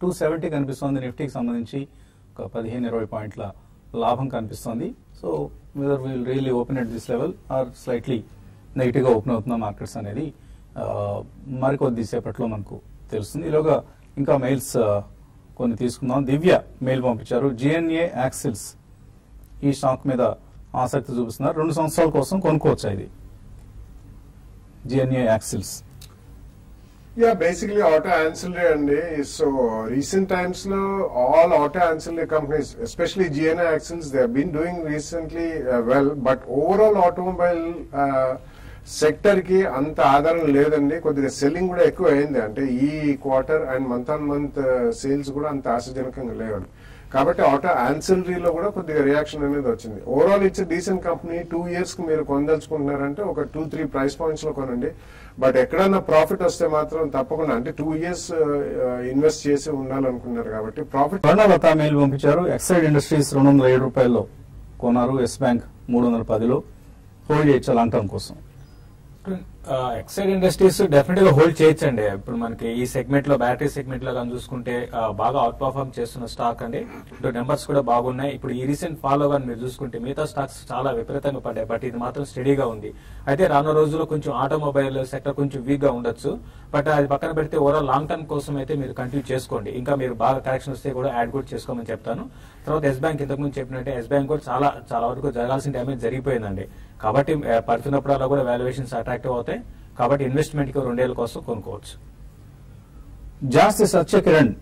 టూ సెవెంటీ కనిపిస్తోంది నిఫ్టీకి సంబంధించి. ఒక పదిహేను ఇరవై పాయింట్ల లాభం కనిపిస్తోంది. So whether will really open at this level or slightly నెగిటివ్గా ఓపెన్ అవుతున్న మార్కెట్స్ అనేది మరికొద్ది సేపట్లో మనకు తెలుస్తుంది. ఈలోగా ఇంకా మెయిల్స్ కొన్ని తీసుకుందాం. దివ్య మెయిల్ పంపించారు. జిఎన్ఏ యాక్సిల్స్ ఈ స్టాక్ మీద ఆసక్తి చూపిస్తున్నారు. రెండు సంవత్సరాల కోసం కొనుక్కోవచ్చా ఇది? GNA axles yeah basically auto ancillary అండి. సో రీసెంట్ టైమ్స్లో all auto ancillary companies especially GNA axles they been doing recently well but overall automobile సెక్టర్కి అంత ఆధారం లేదండి. కొద్దిగా సెల్లింగ్ కూడా ఎక్కువ అయింది అంటే ఈ quarter and month on month sales కూడా అంత ఆశాజనకంగా లేవండి. కాబట్టి ఆటో ఆన్సిలరీలో కూడా కొద్దిగా రియాక్షన్ అనేది వచ్చింది. Overall it's decent company two ఇయర్స్కి మీరు కొనదలుచుకుంటున్నారంటే ఒక టూ త్రీ ప్రైస్ పాయింట్స్లో కొనండి. బట్ ఎక్కడన్నా ప్రాఫిట్ వస్తే మాత్రం తప్పకుండా అంటే టూ ఇయర్స్ ఇన్వెస్ట్ చేసి ఉండాలనుకున్నారు కాబట్టి ప్రాఫిట్ లతా మెయిల్ పంపించారు. ఎక్సైడ్ ఇండస్ట్రీస్ రెండు వందల ఏడు రూపాయల్లో కొన్నారు. ఎస్ బ్యాంక్ మూడు వందల పదిలో హోల్డ్ చేయొచ్చు లాంగ్ టర్మ్ కోసం. ఎక్సైడ్ ఇండస్ట్రీస్ డెఫినెట్గా హోల్డ్ చేయొచ్చండి. ఇప్పుడు మనకి ఈ సెగ్మెంట్లో బ్యాటరీ సెగ్మెంట్లో కానీ చూసుకుంటే బాగా అవుట్ పర్ఫార్మ్ చేస్తున్న స్టాక్ అండి. ఇప్పుడు నెంబర్స్ కూడా బాగున్నాయి. ఇప్పుడు ఈ రీసెంట్ ఫాలో కానీ మీరు చూసుకుంటే మిగతా స్టాక్స్ చాలా విపరీతంగా పడ్డాయి. బట్ ఇది మాత్రం స్టడీగా ఉంది. అయితే రానున్న రోజుల్లో కొంచెం ఆటోమొబైల్ సెక్టర్ కొంచెం వీక్గా ఉండొచ్చు. బట్ అది పక్కన పెడితే ఓవరాల్ లాంగ్ టర్మ్ కోసం అయితే మీరు కంటిన్యూ చేసుకోండి. ఇంకా మీరు బాగా కరెక్షన్ వస్తే కూడా యాడ్ కూడా చేసుకోమని చెప్తాను. తర్వాత ఎస్ బ్యాంక్ ఇంతకు ముందు చెప్పినట్టే ఎస్ బ్యాంక్ కూడా చాలా చాలా వరకు జరగాల్సిన డ్యామేజ్ జరిగిపోయిందండి. కాబట్టి పడుతున్నప్పుడల్లా కూడా వాల్యుయేషన్స్ అట్రాక్టివ్ అవుతాయి. కాబట్టి ఇన్వెస్ట్మెంట్కి రెండేళ్ళ కోసం కొనుక్కోవచ్చు. జాస్తి సత్యకిరణ్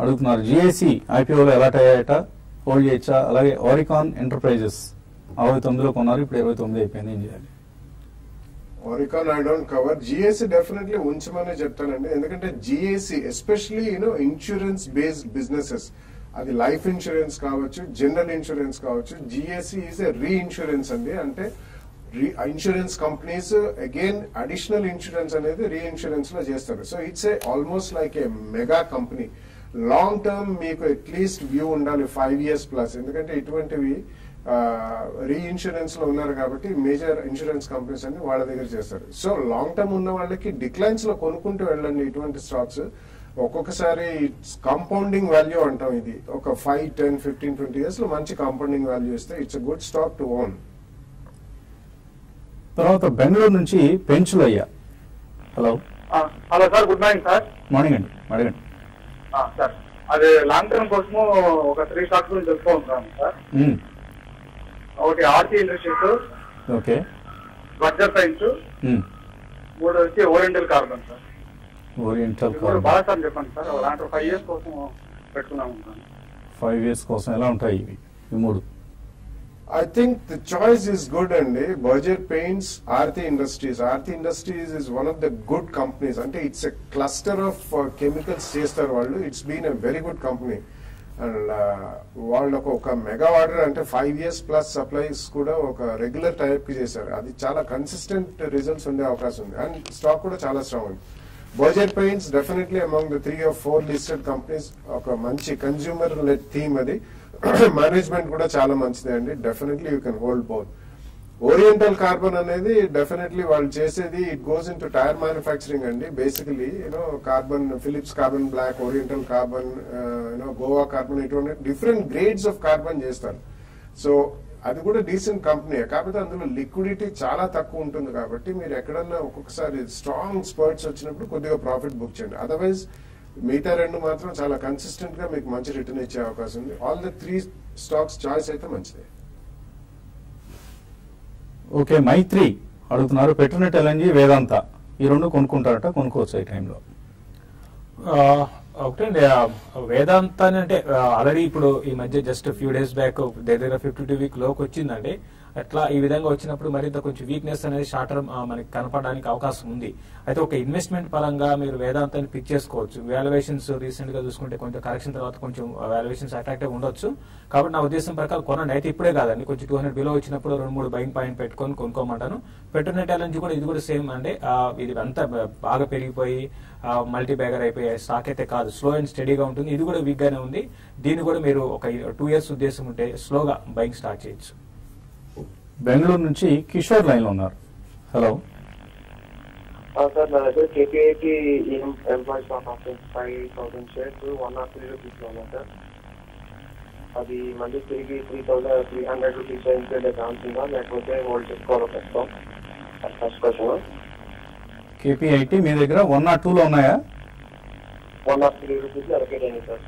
అడుగుతున్నారు. జిఐసి ఐపీఓలో ఎలాట్ అయ్యాయట హోల్డ్ చేయొచ్చా? అలాగే ఆరికాన్ ఎంటర్ప్రైజెస్ అరవై తొమ్మిదిలో కొన్నారు. ఇప్పుడు ఇరవై తొమ్మిది అయిపోయింది. ఏం చేయాలి? ఆరికాన్ I don't cover GIC definitely ఉంచమనే చెప్తానండి. ఎందుకంటే GIC especially you know insurance based businesses అది లైఫ్ ఇన్సూరెన్స్ కావచ్చు జనరల్ ఇన్సూరెన్స్ కావచ్చు GIC is a reinsurance అండి. అంటే insurance companies again additional insurance అనేది రీ ఇన్సూరెన్స్లో చేస్తారు. So it's a almost like a mega company long term మీకు అట్లీస్ట్ వ్యూ ఉండాలి ఫైవ్ ఇయర్స్ ప్లస్ ఎందుకంటే ఇటువంటివి రీఇన్సూరెన్స్లో ఉన్నారు కాబట్టి మేజర్ ఇన్సూరెన్స్ కంపెనీస్ అన్ని వాళ్ళ దగ్గర చేస్తారు. సో లాంగ్ టర్మ్ ఉన్న వాళ్ళకి డిక్లైన్స్లో కొనుక్కుంటూ వెళ్ళండి ఇటువంటి స్టాక్స్ ఒక్కొక్కసారి కాంపౌండింగ్ వాల్యూ అంటాం ఇది. ఒక ఫైవ్ టెన్ ఫిఫ్టీన్ ట్వంటీ ఇయర్స్లో మంచి కాంపౌండింగ్ వాల్యూ ఇస్తే it's good stock to own తర్వాత బెంగళూరు నుంచి Penchulaiah. Hello hello sir good morning sir. Morning అండి అడగండి. సార్ అది లాంగ్ టర్మ్ కోసము ఒక త్రీ స్టాక్స్ గురించి తెలుసుకుంటున్నాను సార్ మ్మ్. ఒకటి ఆర్టీ ఇండస్ట్రీస్ ఓకే. బర్జర్ సైన్స్ మ్మ్. మూడు వచ్చి Oriental Carbon sir. Oriental Carbon బాగా సార్ చెప్పండి సార్ అలాంటి ఫైవ్ ఇయర్స్ కోసం పెట్టుకున్నాము ఫైవ్ ఇయర్స్ కోసం ఎలా ఉంటాయి ఇవి? ఈ మూడు. I think the choice is good అండి. Berger Paints Aarti Industries Aarti Industries is one of the good companies అంటే it's a cluster of chemicals చేస్తారు వాళ్ళు. It's been a very good company and వాళ్ళకు ఒక మెగా ఆర్డర్ అంటే five years plus supplies కూడా ఒక regular టైప్కి చేశారు. అది చాలా కన్సిస్టెంట్ రిజల్ట్స్ ఉండే అవకాశం ఉంది. అండ్ స్టాక్ కూడా చాలా స్ట్రాంగ్ ఉంది. Berger Paints definitely among the three of four listed companies ఒక మంచి కన్జ్యూమర్ లెడ్ థీమ్ అది. మేనేజ్మెంట్ కూడా చాలా మంచిదే అండి. Definitely you can hold both Oriental Carbon అనేది డెఫినెట్లీ వాళ్ళు చేసేది it goes into tyre manufacturing అండి basically you know carbon Phillips Carbon Black Oriental Carbon you know Goa Carbon ఇటువంటి డిఫరెంట్ గ్రేడ్స్ ఆఫ్ కార్బన్ చేస్తారు. సో అది కూడా decent company కాకపోతే అందులో లిక్విడిటీ చాలా తక్కువ ఉంటుంది కాబట్టి మీరు ఎక్కడన్నా ఒక్కొక్కసారి స్ట్రాంగ్ స్పర్ట్స్ వచ్చినప్పుడు కొద్దిగా ప్రాఫిట్ బుక్ చేయండి. అదర్వైజ్ మిగతా రెండు మాత్రం చాలా కన్సిస్టెంట్గా మీకు మంచి రిటర్న్ ఇచ్చే అవకాశం ఉంది. All the three stocks choice అయితే మంచిదే. ఓకే మైత్రి అడుగుతున్నారు. పెట్రోనెట్ ఎల్ఎన్జీ వేదాంత ఈ రెండు కొనుక్కుంటారట కొనుక్కోవచ్చు ఈ టైంలో ఆ, ఒకటండి ఆ, వేదాంత అని అంటే ఆల్రెడీ ఇప్పుడు ఈ మధ్య జస్ట్ ఫ్యూ డేస్ బ్యాక్ దగ్గర ఫిఫ్టీ టూ వీక్లోకి వచ్చిందండి. అట్లా ఈ విధంగా వచ్చినప్పుడు మరింత కొంచెం వీక్నెస్ అనేది షార్ట్ టర్మ్ మనకి కనపడడానికి అవకాశం ఉంది. అయితే ఒక ఇన్వెస్ట్మెంట్ పరంగా మీరు వేదాంతాన్ని పిక్ చేసుకోవచ్చు. వాల్యుయేషన్స్ రీసెంట్గా చూసుకుంటే కొంచెం కరెక్షన్ తర్వాత కొంచెం వాల్యుయేషన్స్ అట్రాక్టివ్ ఉండొచ్చు. కాబట్టి నా ఉద్దేశం ప్రకారం కొనండి. అయితే ఇప్పుడే కాదండి. కొంచెం టూ హండ్రెడ్ బిలో వచ్చినప్పుడు రెండు మూడు బైంగ్ పాయింట్ పెట్టుకొని కొనుక్కోమంటాను. పెట్టున్న ఎల్ఎన్జీ కూడా ఇది కూడా సేమ్ అండి. ఇది అంతా బాగా పెరిగిపోయి మల్టీ బ్యాగర్ అయిపోయే స్టాక్ అయితే కాదు. స్లో అండ్ స్టడీగా ఉంటుంది. ఇది కూడా వీక్ గానే ఉంది. దీన్ని కూడా మీరు ఒక టూ ఇయర్స్ ఉద్దేశం ఉంటే స్లోగా బైంగ్ స్టార్ట్ చేయొచ్చు. బెంగళూరు నుంచి కిషోర్ లైన్లో ఉన్నారు హలో సార్ నా దగ్గర options five thousand shares one naught three రూపీస్లో ఉన్నాయి సార్? అది మళ్ళీ తిరిగి three thousand three hundred rupees ఇంకేదే లేకపోతే హోల్డ్ చేసుకోవాలో కష్టం ఫస్ట్ క్వశ్చన్ కేపీఐటి మీ దగ్గర వన్ నాట్ టూలో ఉన్నాయా? One naught three rupees allocate అయింది సార్.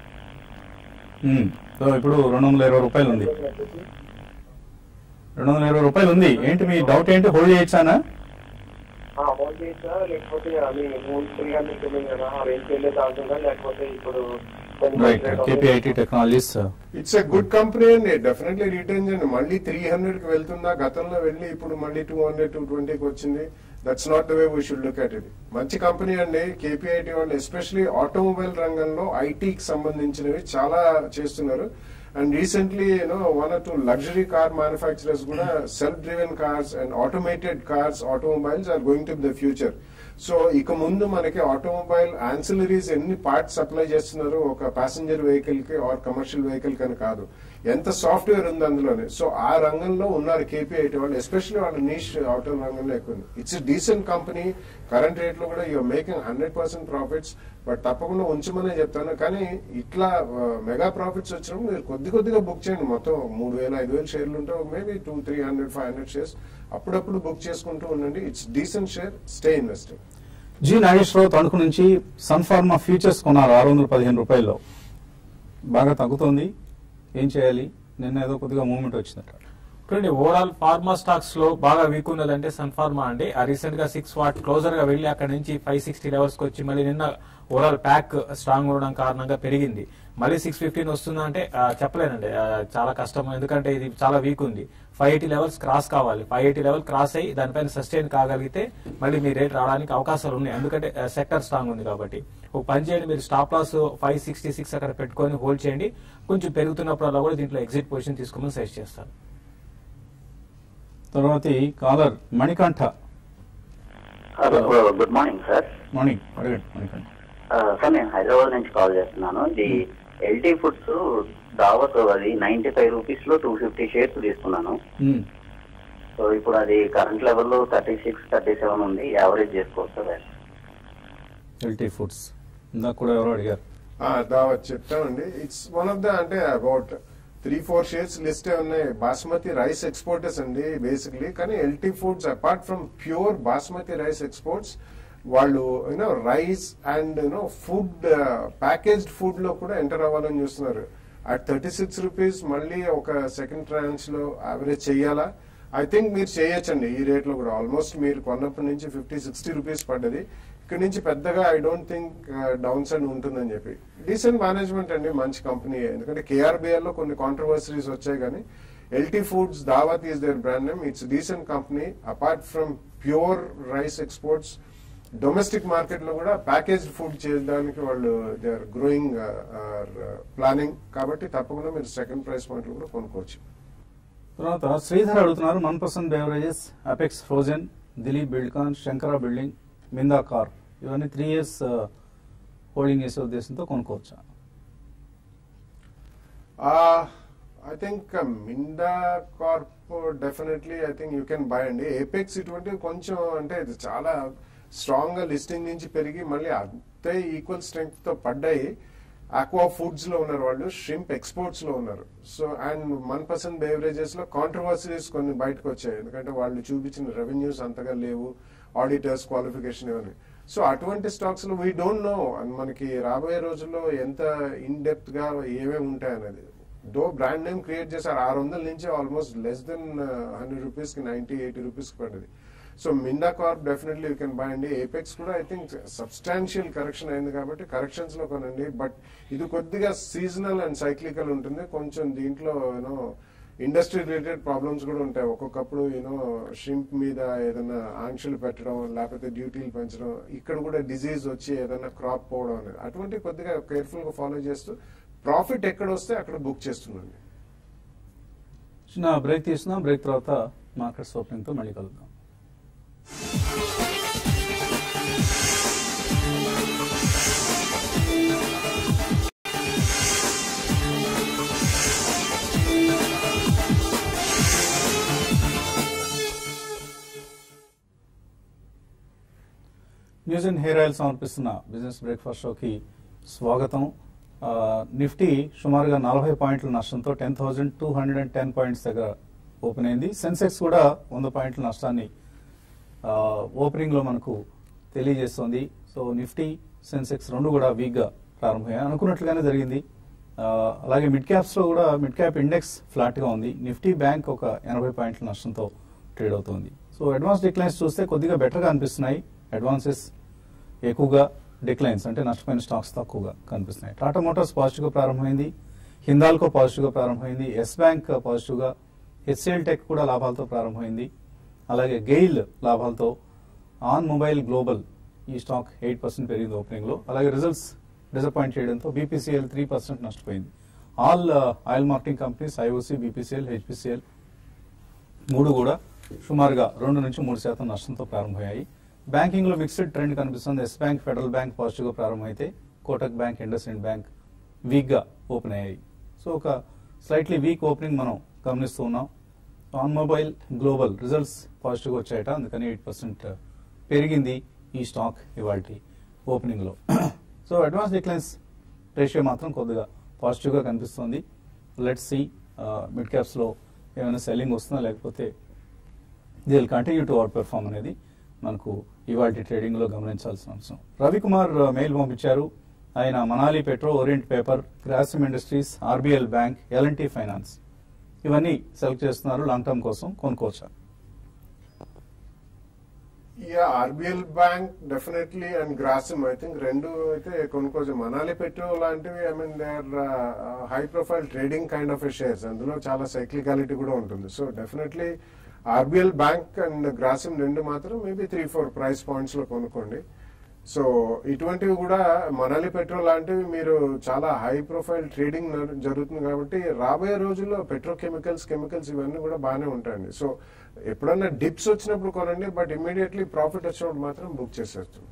సో ఇప్పుడు రెండు వందల ఇరవై రూపాయలు ఉంది. రెండు వందల ఇరవై రూపాయలు ఉంది. ఏంటి మీ డౌట్ ఏంటి? హోల్డ్ చేయొచ్చానా? హోల్డ్ చేయొచ్చా లేకపోతే అది కదా లేకపోతే ఇప్పుడు KPIT Technologies it's a good company అండి. డెఫినెట్లీ రిటర్న్ చేయండి మళ్ళీ త్రీ హండ్రెడ్కి వెళ్తుందా గతంలో వెళ్ళి ఇప్పుడు మళ్ళీ టూ హండ్రెడ్ టూ ట్వంటీకి వచ్చింది. That's not the way we should look at ఇది మంచి కంపెనీ అండి. కేపీఐటి వాళ్ళు ఎస్పెషలీ ఆటోమొబైల్ రంగంలో ఐటీకి సంబంధించినవి చాలా చేస్తున్నారు. And recently you know one or two luxury car manufacturers కూడా self driven cars and automated cars automobiles are going to the future so ఇక ముందు మనకి ఆటోమొబైల్ ఆన్సిలరీస్ ఎన్ని పార్ట్స్ సప్లై చేస్తున్నారు ఒక ప్యాసింజర్ వెహికల్కి ఆర్ కమర్షియల్ వెహికల్ కని కాదు. ఎంత సాఫ్ట్వేర్ ఉంది అందులోనే. సో ఆ రంగంలో ఉన్నారు కేపీఐటీ వాళ్ళు ఎస్పెషల్లీ వాళ్ళ నీష్ ఆటో రంగంలో ఎక్కువ ఉంది. ఇట్స్ డీసెంట్ కంపెనీ కరెంట్ రేట్లో కూడా you're making hundred percent profits but తప్పకుండా ఉంచమనే చెప్తాను. కానీ ఇట్లా మెగా ప్రాఫిట్స్ వచ్చినప్పుడు మీరు కొద్ది కొద్దిగా బుక్ చేయండి. మొత్తం మూడు వేల ఐదు వేల షేర్లు ఉంటే maybe two three hundred five hundred shares అప్పుడప్పుడు బుక్ చేసుకుంటూ ఉండండి. It's decent share stay investing G Nageswara Rao Tanuku నుంచి సన్ఫార్మా ఫ్యూచర్స్ కొన్నారు ఆరు వందల పదిహేను రూపాయల్లో. బాగా తగ్గుతోంది. ఏం చేయాలి? నిన్న ఏదో కొద్దిగా మూవ్మెంట్ వచ్చిందట. చూడండి ఓవరాల్ ఫార్మా స్టాక్స్లో బాగా వీక్ ఉన్నదంటే సన్ ఫార్మా అండి. ఆ రీసెంట్గా సిక్స్ వాట్ క్లోజర్గా వెళ్ళి అక్కడ నుంచి ఫైవ్ సిక్స్టీ లెవెల్స్కి వచ్చి మళ్ళీ నిన్న ఓవరాల్ ప్యాక్ స్ట్రాంగ్ ఉండడం కారణంగా పెరిగింది. మళ్ళీ సిక్స్ ఫిఫ్టీన్ వస్తుందంటే చెప్పలేనండి చాలా కష్టం. ఎందుకంటే ఇది చాలా వీక్ ఉంది. ఫైవ్ ఎయిటీ లెవెల్స్ క్రాస్ కావాలి. ఫైవ్ ఎయిటీ లెవెల్ క్రాస్ అయ్యి దానిపైన సస్టైన్ కాగలిగితే మళ్ళీ మీ రేట్ రావడానికి అవకాశాలు ఉన్నాయి. ఎందుకంటే సెక్టర్ స్ట్రాంగ్ ఉంది కాబట్టి. ఒక పని చేయండి మీరు stop loss five sixty six అక్కడ పెట్టుకొని హోల్డ్ చేయండి. కొంచెం పెరుగుతున్నప్పుడు కూడా దీంట్లో ఎగ్జిట్ పొజిషన్ తీసుకోమని సజెస్ట్ చేస్తాను. తర్వాతి caller Manikanta. Hello good morning sir morning Manikanta. Sir నేను హైదరాబాద్ నుంచి కాల్ చేస్తున్నాను. ఇది ఎల్టీ ఫుడ్స్ దావత్ అది నైన్టీ ఫైవ్ రూపీస్లో టూ ఫిఫ్టీ షేర్స్ తీసుకున్నాను. మ్మ్. సో ఇప్పుడు అది కరెంట్ లెవెల్లో థర్టీ సిక్స్ థర్టీ సెవెన్ ఉంది యావరేజ్ చేసుకోవచ్చు ఎల్టీ ఫుడ్స్ ఇందాక కూడా ఎవరో అడిగారు. ఆ, దావత్ చెప్తామండి. ఇట్స్ వన్ ఆఫ్ ద అంటే about three four shares list ఉన్నాయి. బాస్మతి రైస్ ఎక్స్పోర్టర్స్ అండి బేసిక్లీ కానీ LT Foods apart from pure basmati rice exports వాళ్ళు you know rice and you know food packaged ఫుడ్లో కూడా ఎంటర్ అవ్వాలని చూస్తున్నారు. అట్ థర్టీ సిక్స్ రూపీస్ మళ్ళీ ఒక సెకండ్ ట్రాన్స్లో యావరేజ్ చేయాలా ఐ థింక్ మీరు చేయొచ్చండి. ఈ రేట్లో కూడా. ఆల్మోస్ట్ మీరు కొన్నప్పటి నుంచి ఫిఫ్టీ సిక్స్టీ రూపీస్ పడ్డది. ఇక్కడ నుంచి పెద్దగా I don't think down side ఉంటుందని చెప్పి. డీసెంట్ మేనేజ్మెంట్ అండి. మంచి కంపెనీ ఎందుకంటే కేఆర్బిఎల్లో కొన్ని కాంట్రవర్సరీస్ వచ్చాయి కానీ LT Foods Daawat is their brand name it's decent company apart from pure rice exports domestic మార్కెట్లో కూడా ప్యాకేజ్డ్ ఫుడ్ చేయడానికి వాళ్ళు దే ఆర్ గ్రోయింగ్ ప్లానింగ్ కాబట్టి తప్పకుండా మీరు సెకండ్ ప్రైస్ పాయింట్లో కూడా కొనుక్కోవచ్చు. తర్వాత శ్రీధర్ అడుగుతున్నారు one percent beverages Apex frozen Dilip Buildcon Shankara building Minda Corp ఇవన్నీ త్రీ ఇయర్స్ హోల్డింగ్ చేసే ఉద్దేశంతో కొనుక్కోవచ్చా? I think Minda Corp definitely I think you can buy అండి. ఏపెక్స్ ఇటువంటి కొంచెం అంటే ఇది చాలా స్ట్రాంగ్గా లిస్టింగ్ నుంచి పెరిగి మళ్ళీ అంతే ఈక్వల్ స్ట్రెంగ్త్తో పడ్డాయి. ఆక్వా ఫుడ్స్లో ఉన్నారు వాళ్ళు షింప్ ఎక్స్పోర్ట్స్లో ఉన్నారు. సో అండ్ వన్ పర్సెంట్ బేవరేజెస్లో కాంట్రవర్సీస్ కొన్ని బయటకు వచ్చాయి. ఎందుకంటే వాళ్ళు చూపించిన రెవెన్యూస్ అంతగా లేవు ఆడిటర్స్ క్వాలిఫికేషన్ ఇవన్నీ సో అటువంటి స్టాక్స్లో వీ డోంట్ నో మనకి రాబోయే రోజుల్లో ఎంత ఇన్ డెప్త్గా ఏమేమి ఉంటాయి అనేది. బ్రాండ్ నేమ్ క్రియేట్ చేశారు ఆరు వందల నుంచి ఆల్మోస్ట్ లెస్ దెన్ హండ్రెడ్ రూపీస్కి నైన్టీ ఎయిటీ రూపీస్ పడింది so Minda corp definitely you can buy అండి ఏపెక్స్ కూడా ఐ థింక్ సబ్స్టాన్షియల్ కరెక్షన్ అయింది కాబట్టి కరెక్షన్స్లో కొనండి. బట్ ఇది కొద్దిగా సీజనల్ అండ్ సైక్లికల్ ఉంటుంది. కొంచెం దీంట్లో యూనో ఇండస్ట్రీ రిలేటెడ్ ప్రాబ్లమ్స్ కూడా ఉంటాయి. ఒక్కొక్కప్పుడు యూనో షింప్ మీద ఏదైనా ఆంక్షలు పెట్టడం లేకపోతే డ్యూటీలు పెంచడం ఇక్కడ కూడా డిజీజ్ వచ్చి ఏదైనా క్రాప్ పోవడం అనేది. అటువంటి కొద్దిగా కేర్ఫుల్గా ఫాలో చేస్తూ ప్రాఫిట్ ఎక్కడ వస్తే అక్కడ బుక్ చేస్తున్నాను. చిన్న బ్రేక్ తీసుకున్నాం బ్రేక్ తర్వాత మార్కెట్స్ ఓపెనింగ్తో మళ్ళీ కలుద్దాం. న్యూస్ అండ్ హెయిర్ ఆయిల్ సమర్పిస్తున్న బిజినెస్ బ్రేక్ఫాస్ట్ షోకి స్వాగతం. నిఫ్టీ సుమారుగా నలభై పాయింట్ల నష్టంతో ten thousand two hundred and ten points దగ్గర ఓపెన్ అయింది. సెన్సెక్స్ కూడా వంద పాయింట్ల నష్టాన్ని ఓపెనింగ్లో ఓపెనింగ్లో మనకు తెలియజేస్తోంది. సో నిఫ్టీ సెన్సెక్స్ రెండు కూడా వీక్గా ప్రారంభమయ్యాయి. అనుకున్నట్లుగానే జరిగింది. అలాగే మిడ్ క్యాప్స్లో కూడా మిడ్ క్యాప్ ఇండెక్స్ ఫ్లాట్గా ఉంది. నిఫ్టీ బ్యాంక్ ఒక ఎనభై పాయింట్ల నష్టంతో ట్రేడ్ అవుతుంది. సో అడ్వాన్స్ డిక్లైన్స్ చూస్తే కొద్దిగా బెటర్గా అనిపిస్తున్నాయి. అడ్వాన్సెస్ ఎక్కువగా డిక్లైన్స్ అంటే నష్టపోయిన స్టాక్స్ తక్కువగా కనిపిస్తున్నాయి. టాటా మోటార్స్ పాజిటివ్గా ప్రారంభమైంది. హిందాల్కో పాజిటివ్గా ప్రారంభమైంది. ఎస్ బ్యాంక్ పాజిటివ్గా హెచ్సిఎల్ టెక్ కూడా లాభాలతో ప్రారంభమైంది. అలాగే గెయిల్ లాభాలతో ఆన్ మొబైల్ గ్లోబల్ ఈ స్టాక్ ఎయిట్ పర్సెంట్ పెరిగింది ఓపెనింగ్లో. అలాగే రిజల్ట్స్ డిసప్పాయింట్ చేయడంతో బీపీసీఎల్ త్రీ పర్సెంట్ నష్టపోయింది. All uh, oil marketing companies IOC BPCL HPCL మూడు కూడా సుమారుగా రెండు నుంచి మూడు శాతం నష్టంతో ప్రారంభమయ్యాయి. బ్యాంకింగ్లో మిక్స్డ్ ట్రెండ్ కనిపిస్తుంది. ఎస్ బ్యాంక్ ఫెడరల్ బ్యాంక్ పాజిటివ్గా ప్రారంభమైతే Kotak Bank IndusInd Bank వీక్గా ఓపెన్ అయ్యాయి. సో ఒక స్లైట్లీ వీక్ ఓపెనింగ్ మనం గమనిస్తూ ఉన్నాం. ఆన్ మొబైల్ గ్లోబల్ రిజల్ట్స్ పాజిటివ్గా వచ్చాయట. అందుకని ఎయిట్ పర్సెంట్ పెరిగింది ఈ స్టాక్ ఇవాళ ఓపెనింగ్లో. సో అడ్వాన్స్ డిక్లైన్స్ రేషియో మాత్రం కొద్దిగా పాజిటివ్గా కనిపిస్తుంది. లెట్ సి మిడ్ క్యాప్స్లో ఏమైనా సెల్లింగ్ వస్తుందా? లేకపోతే దీని will continue to outperform అనేది మనకు ఇవాళ ట్రేడింగ్లో గమనించాల్సిన అంశం. రవికుమార్ uh, మెయిల్ పంపించారు. ఆయన Manali petro Orient paper Grasim industries RBL bank LNT finance ఇవన్నీ సెలెక్ట్ చేస్తున్నారు లాంగ్ టర్మ్ కోసం కొనుక్కోవచ్చా? Yeah RBL bank definitely and Grasim I think రెండు అయితే కొనుక్కోవచ్చు. మనాలి పెట్రో లాంటివి I mean they are high profile trading kind of shares. అందులో చాలా cyclicality కూడా ఉంటుంది. So definitely RBL bank and Grasim రెండు మాత్రం మేబీ త్రీ ఫోర్ ప్రైస్ పాయింట్స్లో కొనుక్కోండి. సో ఇటువంటివి కూడా మనాలి పెట్రోల్ లాంటివి మీరు చాలా హై ప్రొఫైల్ ట్రేడింగ్ జరుగుతుంది కాబట్టి రాబోయే రోజుల్లో పెట్రోకెమికల్స్ కెమికల్స్ ఇవన్నీ కూడా బాగానే ఉంటాయండి. సో ఎప్పుడన్నా డిప్స్ వచ్చినప్పుడు కొనండి బట్ ఇమీడియట్లీ ప్రాఫిట్ వచ్చినప్పుడు మాత్రం బుక్ చేసేస్తుంది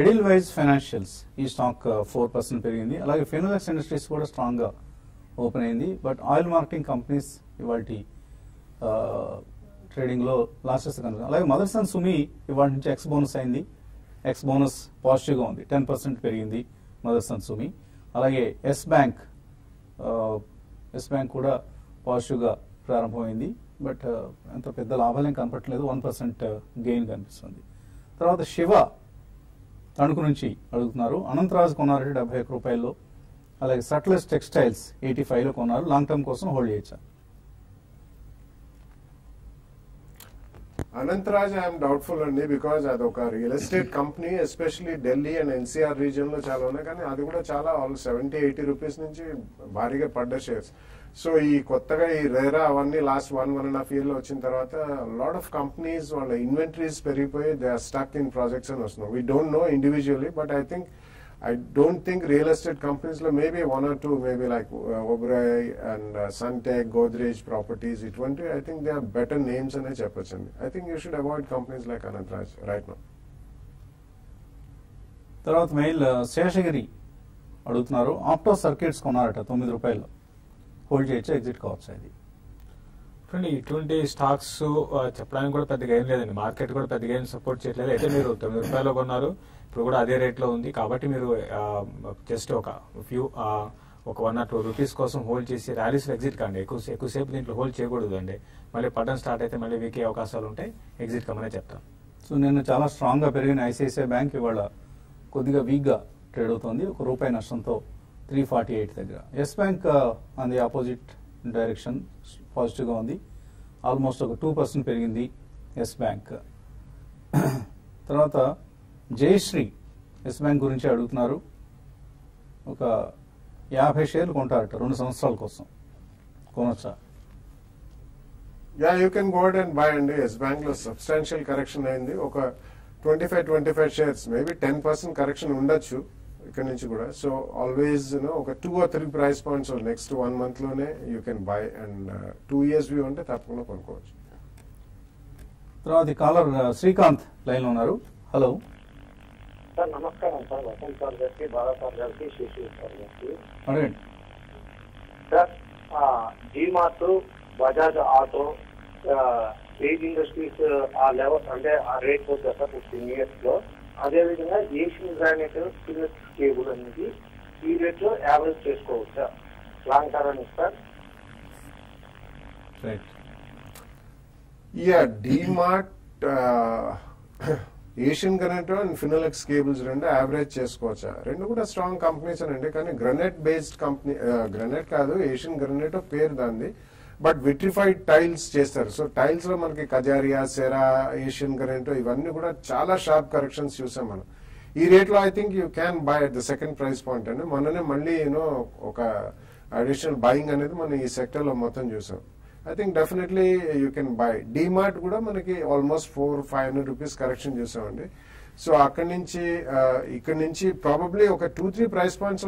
ఎడిల్ వైజ్ ఫైనాన్షియల్స్ ఈ స్టాక్ ఫోర్ పర్సెంట్ పెరిగింది. అలాగే ఫెనోలెక్స్ ఇండస్ట్రీస్ కూడా స్ట్రాంగ్గా ఓపెన్ అయింది. బట్ ఆయిల్ మార్కెటింగ్ కంపెనీస్ ఇవాళ ట్రేడింగ్లో లాసెస్ కనుక అలాగే మదర్సన్ సుమి ఇవాళ నుంచి ఎక్స్ బోనస్ అయింది. ఎక్స్ బోనస్ పాజిటివ్గా ఉంది. టెన్ పర్సెంట్ పెరిగింది మదర్స్ అండ్ సుమి అలాగే ఎస్ బ్యాంక్ ఎస్ బ్యాంక్ కూడా పాజిటివ్గా ప్రారంభమైంది. బట్ uh, అంత పెద్ద లాభాలేం కనపట్లేదు వన్ పర్సెంట్ గెయిన్ uh, కనిపిస్తుంది. తర్వాత శివ తణుకు నుంచి అడుగుతున్నారు. అనంతరాజు కొన్నారంటే డెబ్బై ఒక్క రూపాయల్లో. అలాగే సట్లెస్ టెక్స్టైల్స్ ఎయిటీ ఫైవ్లో కొన్నారు. లాంగ్ టర్మ్ కోసం హోల్డ్ చేయొచ్చా అనంతరాజ్ ఐఎమ్ డౌట్ఫుల్ అండి బికాజ్ అది ఒక real estate company especially Delhi and NCR రీజియన్లో చాలా ఉన్నాయి. కానీ అది కూడా చాలా ఆల్ సెవెంటీ ఎయిటీ రూపీస్ నుంచి భారీగా పడ్డ షేర్స్ సో ఈ కొత్తగా ఈ రేరా అవన్నీ last one one and half ఇయర్లో వచ్చిన తర్వాత లాట్ ఆఫ్ కంపెనీస్ వాళ్ళ ఇన్వెంటరీస్ పెరిగిపోయి they are stuck in projects అని వస్తున్నాం we don't know individually but I think I don't think real estate కంపెనీస్లో maybe one or two maybe like Oberoi and Sunteck Godrej properties ఇటువంటి I think they are better names అనే చెప్పచ్చు అండి. I think you should avoid companies like Anant Raj right now తర్వాత mail uh, Seshagiri అడుగుతున్నారు. Opto circuits కొన్నారట తొమ్మిది రూపాయలు. Hold చేయొచ్చు exit కావచ్చు అది? చూడండి ఇటువంటి స్టాక్స్ uh, చెప్పడానికి కూడా పెద్దగా ఏం లేదండి. మార్కెట్ కూడా పెద్దగా ఏం సపోర్ట్ చేయట్లేదు. అయితే మీరు తొమ్మిది రూపాయలు కొన్నారు. ఇప్పుడు కూడా అదే రేట్లో ఉంది. కాబట్టి మీరు జస్ట్ ఒక ఫ్యూ ఒక వన్ ఆర్ టూ రూపీస్ కోసం హోల్డ్ చేసి ర్యాలీస్ ఎగ్జిట్ కండి. ఎక్కువ ఎక్కువసేపు దీంట్లో హోల్డ్ చేయకూడదు అండి మళ్ళీ పడడం స్టార్ట్ అయితే మళ్ళీ వీకే అవకాశాలు ఉంటాయి ఎగ్జిట్ కమ్మనే చెప్తాను. సో నేను చాలా స్ట్రాంగ్గా పెరిగిన ఐసిఐసిఐ బ్యాంక్ ఇవాళ కొద్దిగా వీక్గా ట్రేడ్ అవుతుంది. ఒక రూపాయి నష్టంతో త్రీ ఫార్టీ ఎయిట్ దగ్గర Yes Bank on the opposite direction పాజిటివ్గా ఉంది. ఆల్మోస్ట్ ఒక టూ పర్సెంట్ పెరిగింది ఎస్ బ్యాంక్ తర్వాత జయశ్రీ ఎస్ బ్యాంక్ గురించి అడుగుతున్నారు. ఒక యాభై షేర్లు కొంటారట రెండు సంవత్సరాల కోసం. కొనొచ్చా? Yeah you can go and buy అండి. ఎస్ బ్యాంక్లో సబ్స్టాన్షియల్ కరెక్షన్ అయింది. ఒక twenty five twenty five shares maybe ten percent correction ఉండొచ్చు ఇక్కడ నుంచి కూడా. సో ఆల్వేస్ ఒక two or three price points next one మంత్లోనే you can buy and two years view అంటే తప్పకుండా కొనుక్కోవచ్చు. తర్వాత కాలర్ ఆ, శ్రీకాంత్ లైన్లో ఉన్నారు. హలో సార్ నమస్కారం సార్ వసంత్ సార్ గారికి బాలా సార్ గారికి శిశు సార్ గారికి అడగండి సార్ డీమార్ట్ బజాజ్ ఆటో ఏజ్ ఇండస్ట్రీస్ ఆ లెవెల్ అంటే ఆ రేట్ వచ్చారు సార్ ఫిఫ్టీన్ ఇయర్స్లో అదేవిధంగా ఏషియన్ గ్రానైట్ సిమెంట్ కేబుల్ అనేది ఈ రేట్లో యావరేజ్ చేసుకోవచ్చు sir long term sir right yeah DMart Asian connect and Finolex cables రెండు యావరేజ్ చేసుకోవచ్చా? రెండు కూడా స్ట్రాంగ్ కంపెనీస్ అండి కానీ గ్రనైట్ బేస్డ్ కంపెనీ గ్రనైట్ కాదు ఏషియన్ గ్రనైట్ పేరు దాంది బట్ విట్రిఫైడ్ టైల్స్ చేస్తారు. సో టైల్స్లో మనకి కజారియా సెరా ఏషియన్ గ్రనైట్ ఇవన్నీ కూడా చాలా షార్ప్ కరెక్షన్స్ చూసాం మనం. ఈ రేట్లో I think you can buy at the second price point అండి. మొన్ననే మళ్ళీ యూనో ఒక అడిషనల్ బయింగ్ అనేది మనం ఈ సెక్టర్లో మొత్తం చూసాం. I think definitely you can buy DMart కూడా మనకి almost four five hundred rupees correction చేసామండి. సో అక్కడి నుంచి ఇక్కడ నుంచి ప్రాబబ్లీ ఒక two three price points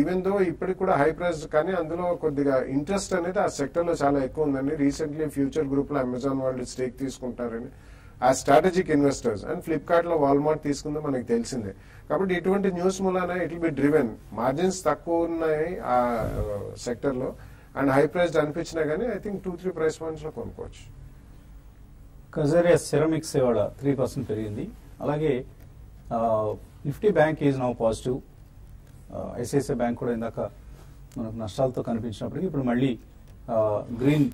even though ఇప్పటికి కూడా హై ప్రైస్ కానీ అందులో కొద్దిగా ఇంట్రెస్ట్ అనేది ఆ సెక్టర్లో చాలా ఎక్కువ ఉందండి. రీసెంట్లీ ఫ్యూచర్ గ్రూప్లో అమెజాన్ వాళ్ళు స్టేక్ తీసుకుంటారని. ఆ స్ట్రాటజిక్ ఇన్వెస్టర్స్ అండ్ ఫ్లిప్కార్ట్లో వాల్మార్ట్ తీసుకుందో మనకి తెలిసిందే. కాబట్టి ఇటువంటి న్యూస్ మూలాన ఇట్ బి డ్రివెన్ మార్జిన్స్ తక్కువ ఉన్నాయి ఆ సెక్టర్లో లో. అండ్ హై ప్రైస్ అనిపించినా కానీ I think two three price పాయింట్స్లో కొనుక్కోవచ్చు. కజరియా సెరమిక్స్ ఇవాళ త్రీ పర్సెంట్ పెరిగింది. అలాగే Nifty Bank is now positive ICICI Bank కూడా ఇందాక మనకు నష్టాలతో కనిపించినప్పటికీ ఇప్పుడు మళ్ళీ గ్రీన్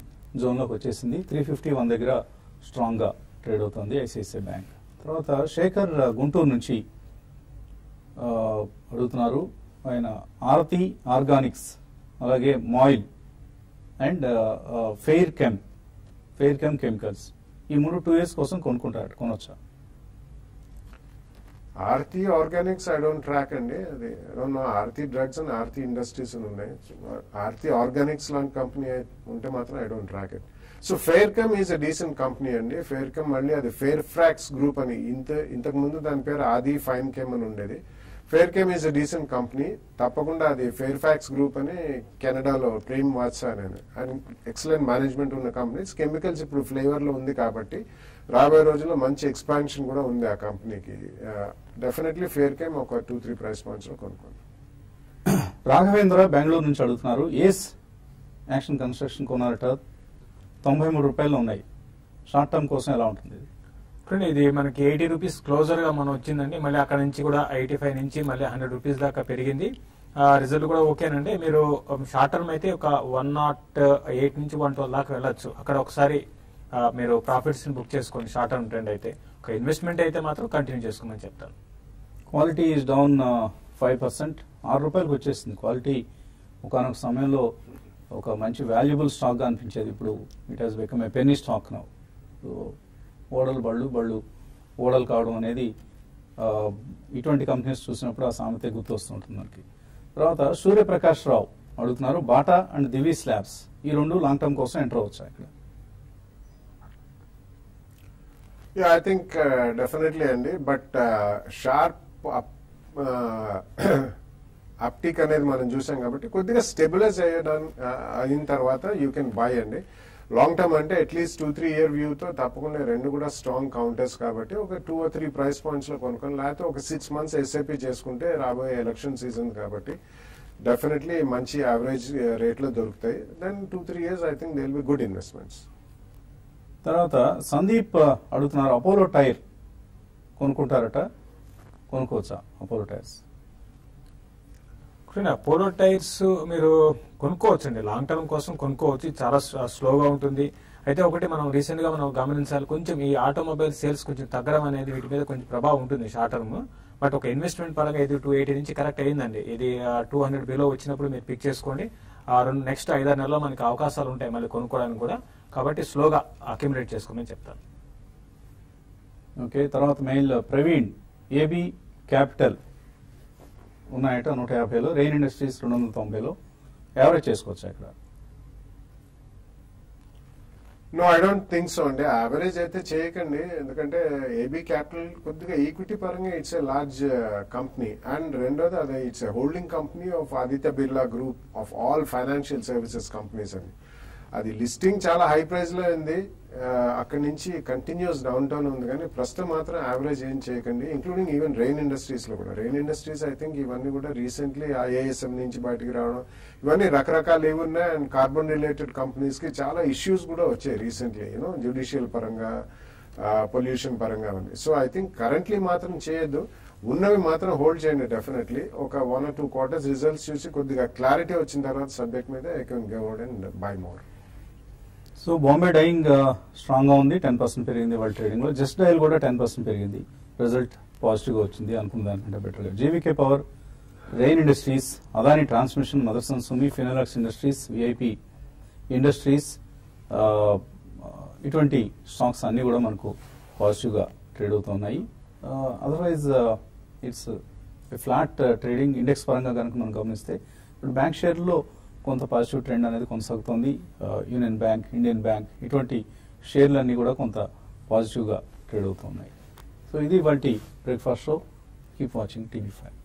జోన్లోకి వచ్చేసింది. త్రీ ఫిఫ్టీ వన్ దగ్గర స్ట్రాంగ్గా ట్రేడ్ అవుతుంది ఐసిఐసిఐ బ్యాంక్ తర్వాత శేఖర్ గుంటూరు నుంచి అడుగుతున్నారు. ఆయన ఆరతి ఆర్గానిక్స్ అలాగే మాయిల్ అండ్ uh, uh, ఫెయిర్ కెమ్ ఫెయిర్ కెమ్ కెమికల్స్. ఈ మూడు టూ ఇయర్స్ కోసం కొనుక్కుంటారు కొనొచ్చా? Aarti Organics I don't track అండి. అది no Aarti drugs and Aarti industries ఉన్నాయి. ఆర్తి ఆర్గానిక్స్ లాంటి కంపెనీ ఉంటే మాత్రం I don't track it. So Fairchem is a decent company అండి. ఫెయిర్ కమ్ మళ్ళీ అది ఫెయిర్ ఫ్రాక్స్ గ్రూప్ అని. ఇంత ఇంతకు ముందు దాని పేరు ఆది ఫైన్ కెమ్ అని ఉండేది. Fairchem is a decent company తప్పకుండా అది ఫెయిర్ ఫ్యాక్స్ గ్రూప్ అని కెనడాలో ప్రేమ్ వాత్సా అని. అండ్ ఎక్సలెంట్ మేనేజ్మెంట్ ఉన్న కంపెనీస్ కెమికల్స్ ఇప్పుడు ఫ్లేవర్లో ఉంది కాబట్టి రాబోయే రోజుల్లో మంచి ఎక్స్పాన్షన్ కూడా ఉంది ఆ కంపెనీకి డెఫినెట్లీ ఫేర్ కేమ్ ఒక టూ త్రీ ప్రైస్ పాయింట్స్లో కొనుక్కోండి రాఘవేంద్ర బెంగళూరు నుంచి అడుగుతున్నారు. ఏస్ యాక్షన్ కన్స్ట్రక్షన్ కొన్నారట తొంభై మూడు రూపాయలు ఉన్నాయి. షార్ట్ టర్మ్ కోసం ఎలా ఉంటుంది? ఇది? ఇది మనకి ఎయిటీ రూపీస్ క్లోజర్గా మనం వచ్చిందండి. మళ్ళీ అక్కడ నుంచి కూడా ఎయిటీ ఫైవ్ నుంచి మళ్ళీ హండ్రెడ్ రూపీస్ దాకా పెరిగింది. రిజల్ట్ కూడా ఓకేనండి. మీరు షార్ట్ టర్మ్ అయితే ఒక వన్ నాట్ ఎయిట్ నుంచి వన్ ట్వెల్వ్ దాకా వెళ్ళొచ్చు. అక్కడ ఒకసారి మీరు ప్రాఫిట్స్ని బుక్ చేసుకోండి షార్ట్ టర్మ్ ట్రెండ్ అయితే. ఒక ఇన్వెస్ట్మెంట్ అయితే మాత్రం కంటిన్యూ చేసుకోమని చెప్తాను. Quality is down five percent. ఆరు రూపాయలకు వచ్చేసింది క్వాలిటీ. ఒకనొక సమయంలో ఒక మంచి వాల్యుబుల్ స్టాక్గా అనిపించేది. ఇప్పుడు it has become a penny stock now. ఓడలు బళ్ళు బళ్ళు ఓడలు కావడం అనేది ఇటువంటి కంపెనీస్ చూసినప్పుడు ఆ సామెత గుర్తొస్తుంటుంది మనకి. తర్వాత సూర్యప్రకాష్ రావు అడుగుతున్నారు బాటా అండ్ దివి స్లాబ్స్ ఈ రెండు లాంగ్ టర్మ్ కోసం ఎంటర్ అవ్వచ్చా ఇక్కడ? యా ఐ థింక్ డెఫినెట్లీ అండి. బట్ షార్ప్ అప్టిక్ అనేది మనం చూసాం కాబట్టి కొద్దిగా స్టెబిలైజ్ అయ్యడానికి అయిన తర్వాత యూ కెన్ బై అండి. లాంగ్ టర్మ్ అంటే at least two three year వ్యూతో తప్పకుండా రెండు కూడా స్ట్రాంగ్ కౌంటర్స్ కాబట్టి ఒక టూ ఆర్ త్రీ ప్రైస్ పాయింట్స్లో కొనుక్కొని లేకపోతే ఒక సిక్స్ మంత్స్ ఎస్ఐపి చేసుకుంటే రాబోయే ఎలక్షన్ సీజన్ కాబట్టి డెఫినెట్లీ మంచి యావరేజ్ రేట్లో uh, దొరుకుతాయి. Then two three years I think will be good investments తర్వాత సందీప్ uh, అడుగుతున్నారు అపోలో టైర్ కొనుక్కుంటారట? కొనుక్కోవచ్చా? Apollo tyres. చూడండి అపోలో టైర్స్ మీరు కొనుక్కోవచ్చండి. లాంగ్ టర్మ్ కోసం కొనుక్కోవచ్చు. చాలా స్లోగా ఉంటుంది. అయితే ఒకటి మనం రీసెంట్గా మనం గమనించాలి. కొంచెం ఈ ఆటోమొబైల్ సేల్స్ కొంచెం తగ్గడం అనేది వీటి మీద కొంచెం ప్రభావం ఉంటుంది షార్ట్ టర్మ్. బట్ ఒక ఇన్వెస్ట్మెంట్ పరంగా ఇది టూ ఎయిటీ నుంచి కరెక్ట్ అయిందండి. ఇది టూ హండ్రెడ్ బిలో వచ్చినప్పుడు మీరు పిక్ చేసుకోండి. ఆ రెండు నెక్స్ట్ ఐదారు నెలలో మనకి అవకాశాలు ఉంటాయి మళ్ళీ కొనుక్కోవడానికి కూడా. కాబట్టి స్లోగా అక్యుమిలేట్ చేసుకోమని చెప్తాను. ఓకే తర్వాత మెయిల్ ప్రవీణ్ ఏబి క్యాపిటల్. ఉన్నాయట నూట యాభైలో రెయిన్ ఇండస్ట్రీస్ రెండు వందల తొంభైలో యావరేజ్ చేసుకోవచ్చు ఇక్కడ no I don't think so అండి. యావరేజ్ అయితే చేయకండి. ఎందుకంటే ఏబీ క్యాపిటల్ కొద్దిగా ఈక్విటీ పరంగా it's a large company and రెండోది అదే it's a holding company of Aditya Birla Group of all financial services companies అండి. అది లిస్టింగ్ చాలా హై ప్రైస్లో ఉంది. అక్కడి నుంచి కంటిన్యూస్ డౌన్ టౌన్ ఉంది కానీ ప్రస్తుతం మాత్రం యావరేజ్ ఏం చేయకండి ఇంక్లూడింగ్ ఈవెన్ రెయిన్ ఇండస్ట్రీస్లో కూడా. రెయిన్ ఇండస్ట్రీస్ ఐ థింక్ ఇవన్నీ కూడా రీసెంట్లీ ఐఏఎస్ఎం నుంచి బయటికి రావడం ఇవన్నీ రకరకాలు ఏవి ఉన్నాయి అండ్ కార్బన్ రిలేటెడ్ కంపెనీస్కి చాలా ఇష్యూస్ కూడా వచ్చాయి రీసెంట్లీ యూనో జ్యుడిషియల్ పరంగా పొల్యూషన్ పరంగా ఉంది సో ఐ థింక్ కరెంట్లీ మాత్రం చేయొద్దు. ఉన్నవి మాత్రం హోల్డ్ చేయండి డెఫినెట్లీ ఒక one or two quarters results చూసి కొద్దిగా క్లారిటీ వచ్చిన తర్వాత సబ్జెక్ట్ మీద I can go and buy more so Bombay Dyeing స్ట్రాంగ్గా ఉంది టెన్ పర్సెంట్ పెరిగింది వాళ్ళ ట్రేడింగ్లో. జస్ట్ డైల్ కూడా టెన్ పర్సెంట్ పెరిగింది. రిజల్ట్ పాజిటివ్గా వచ్చింది అనుకున్న దానికంటే బెటర్గా GVK power rain industries Adani transmission Motherson Sumi Finolex industries VIP industries ఇటువంటి స్టాక్స్ అన్నీ కూడా మనకు పాజిటివ్గా ట్రేడ్ అవుతున్నాయి otherwise it's flat trading index పరంగా కనుక మనం గమనిస్తే ఇప్పుడు బ్యాంక్ షేర్లో కొంత పాజిటివ్ ట్రెండ్ అనేది కొనసాగుతోంది. యూనియన్ బ్యాంక్ ఇండియన్ బ్యాంక్ ఇటువంటి షేర్లన్నీ కూడా కొంత పాజిటివ్గా ట్రేడ్ అవుతున్నాయి. సో ఇది వాటి breakfast show. Keep watching TV five.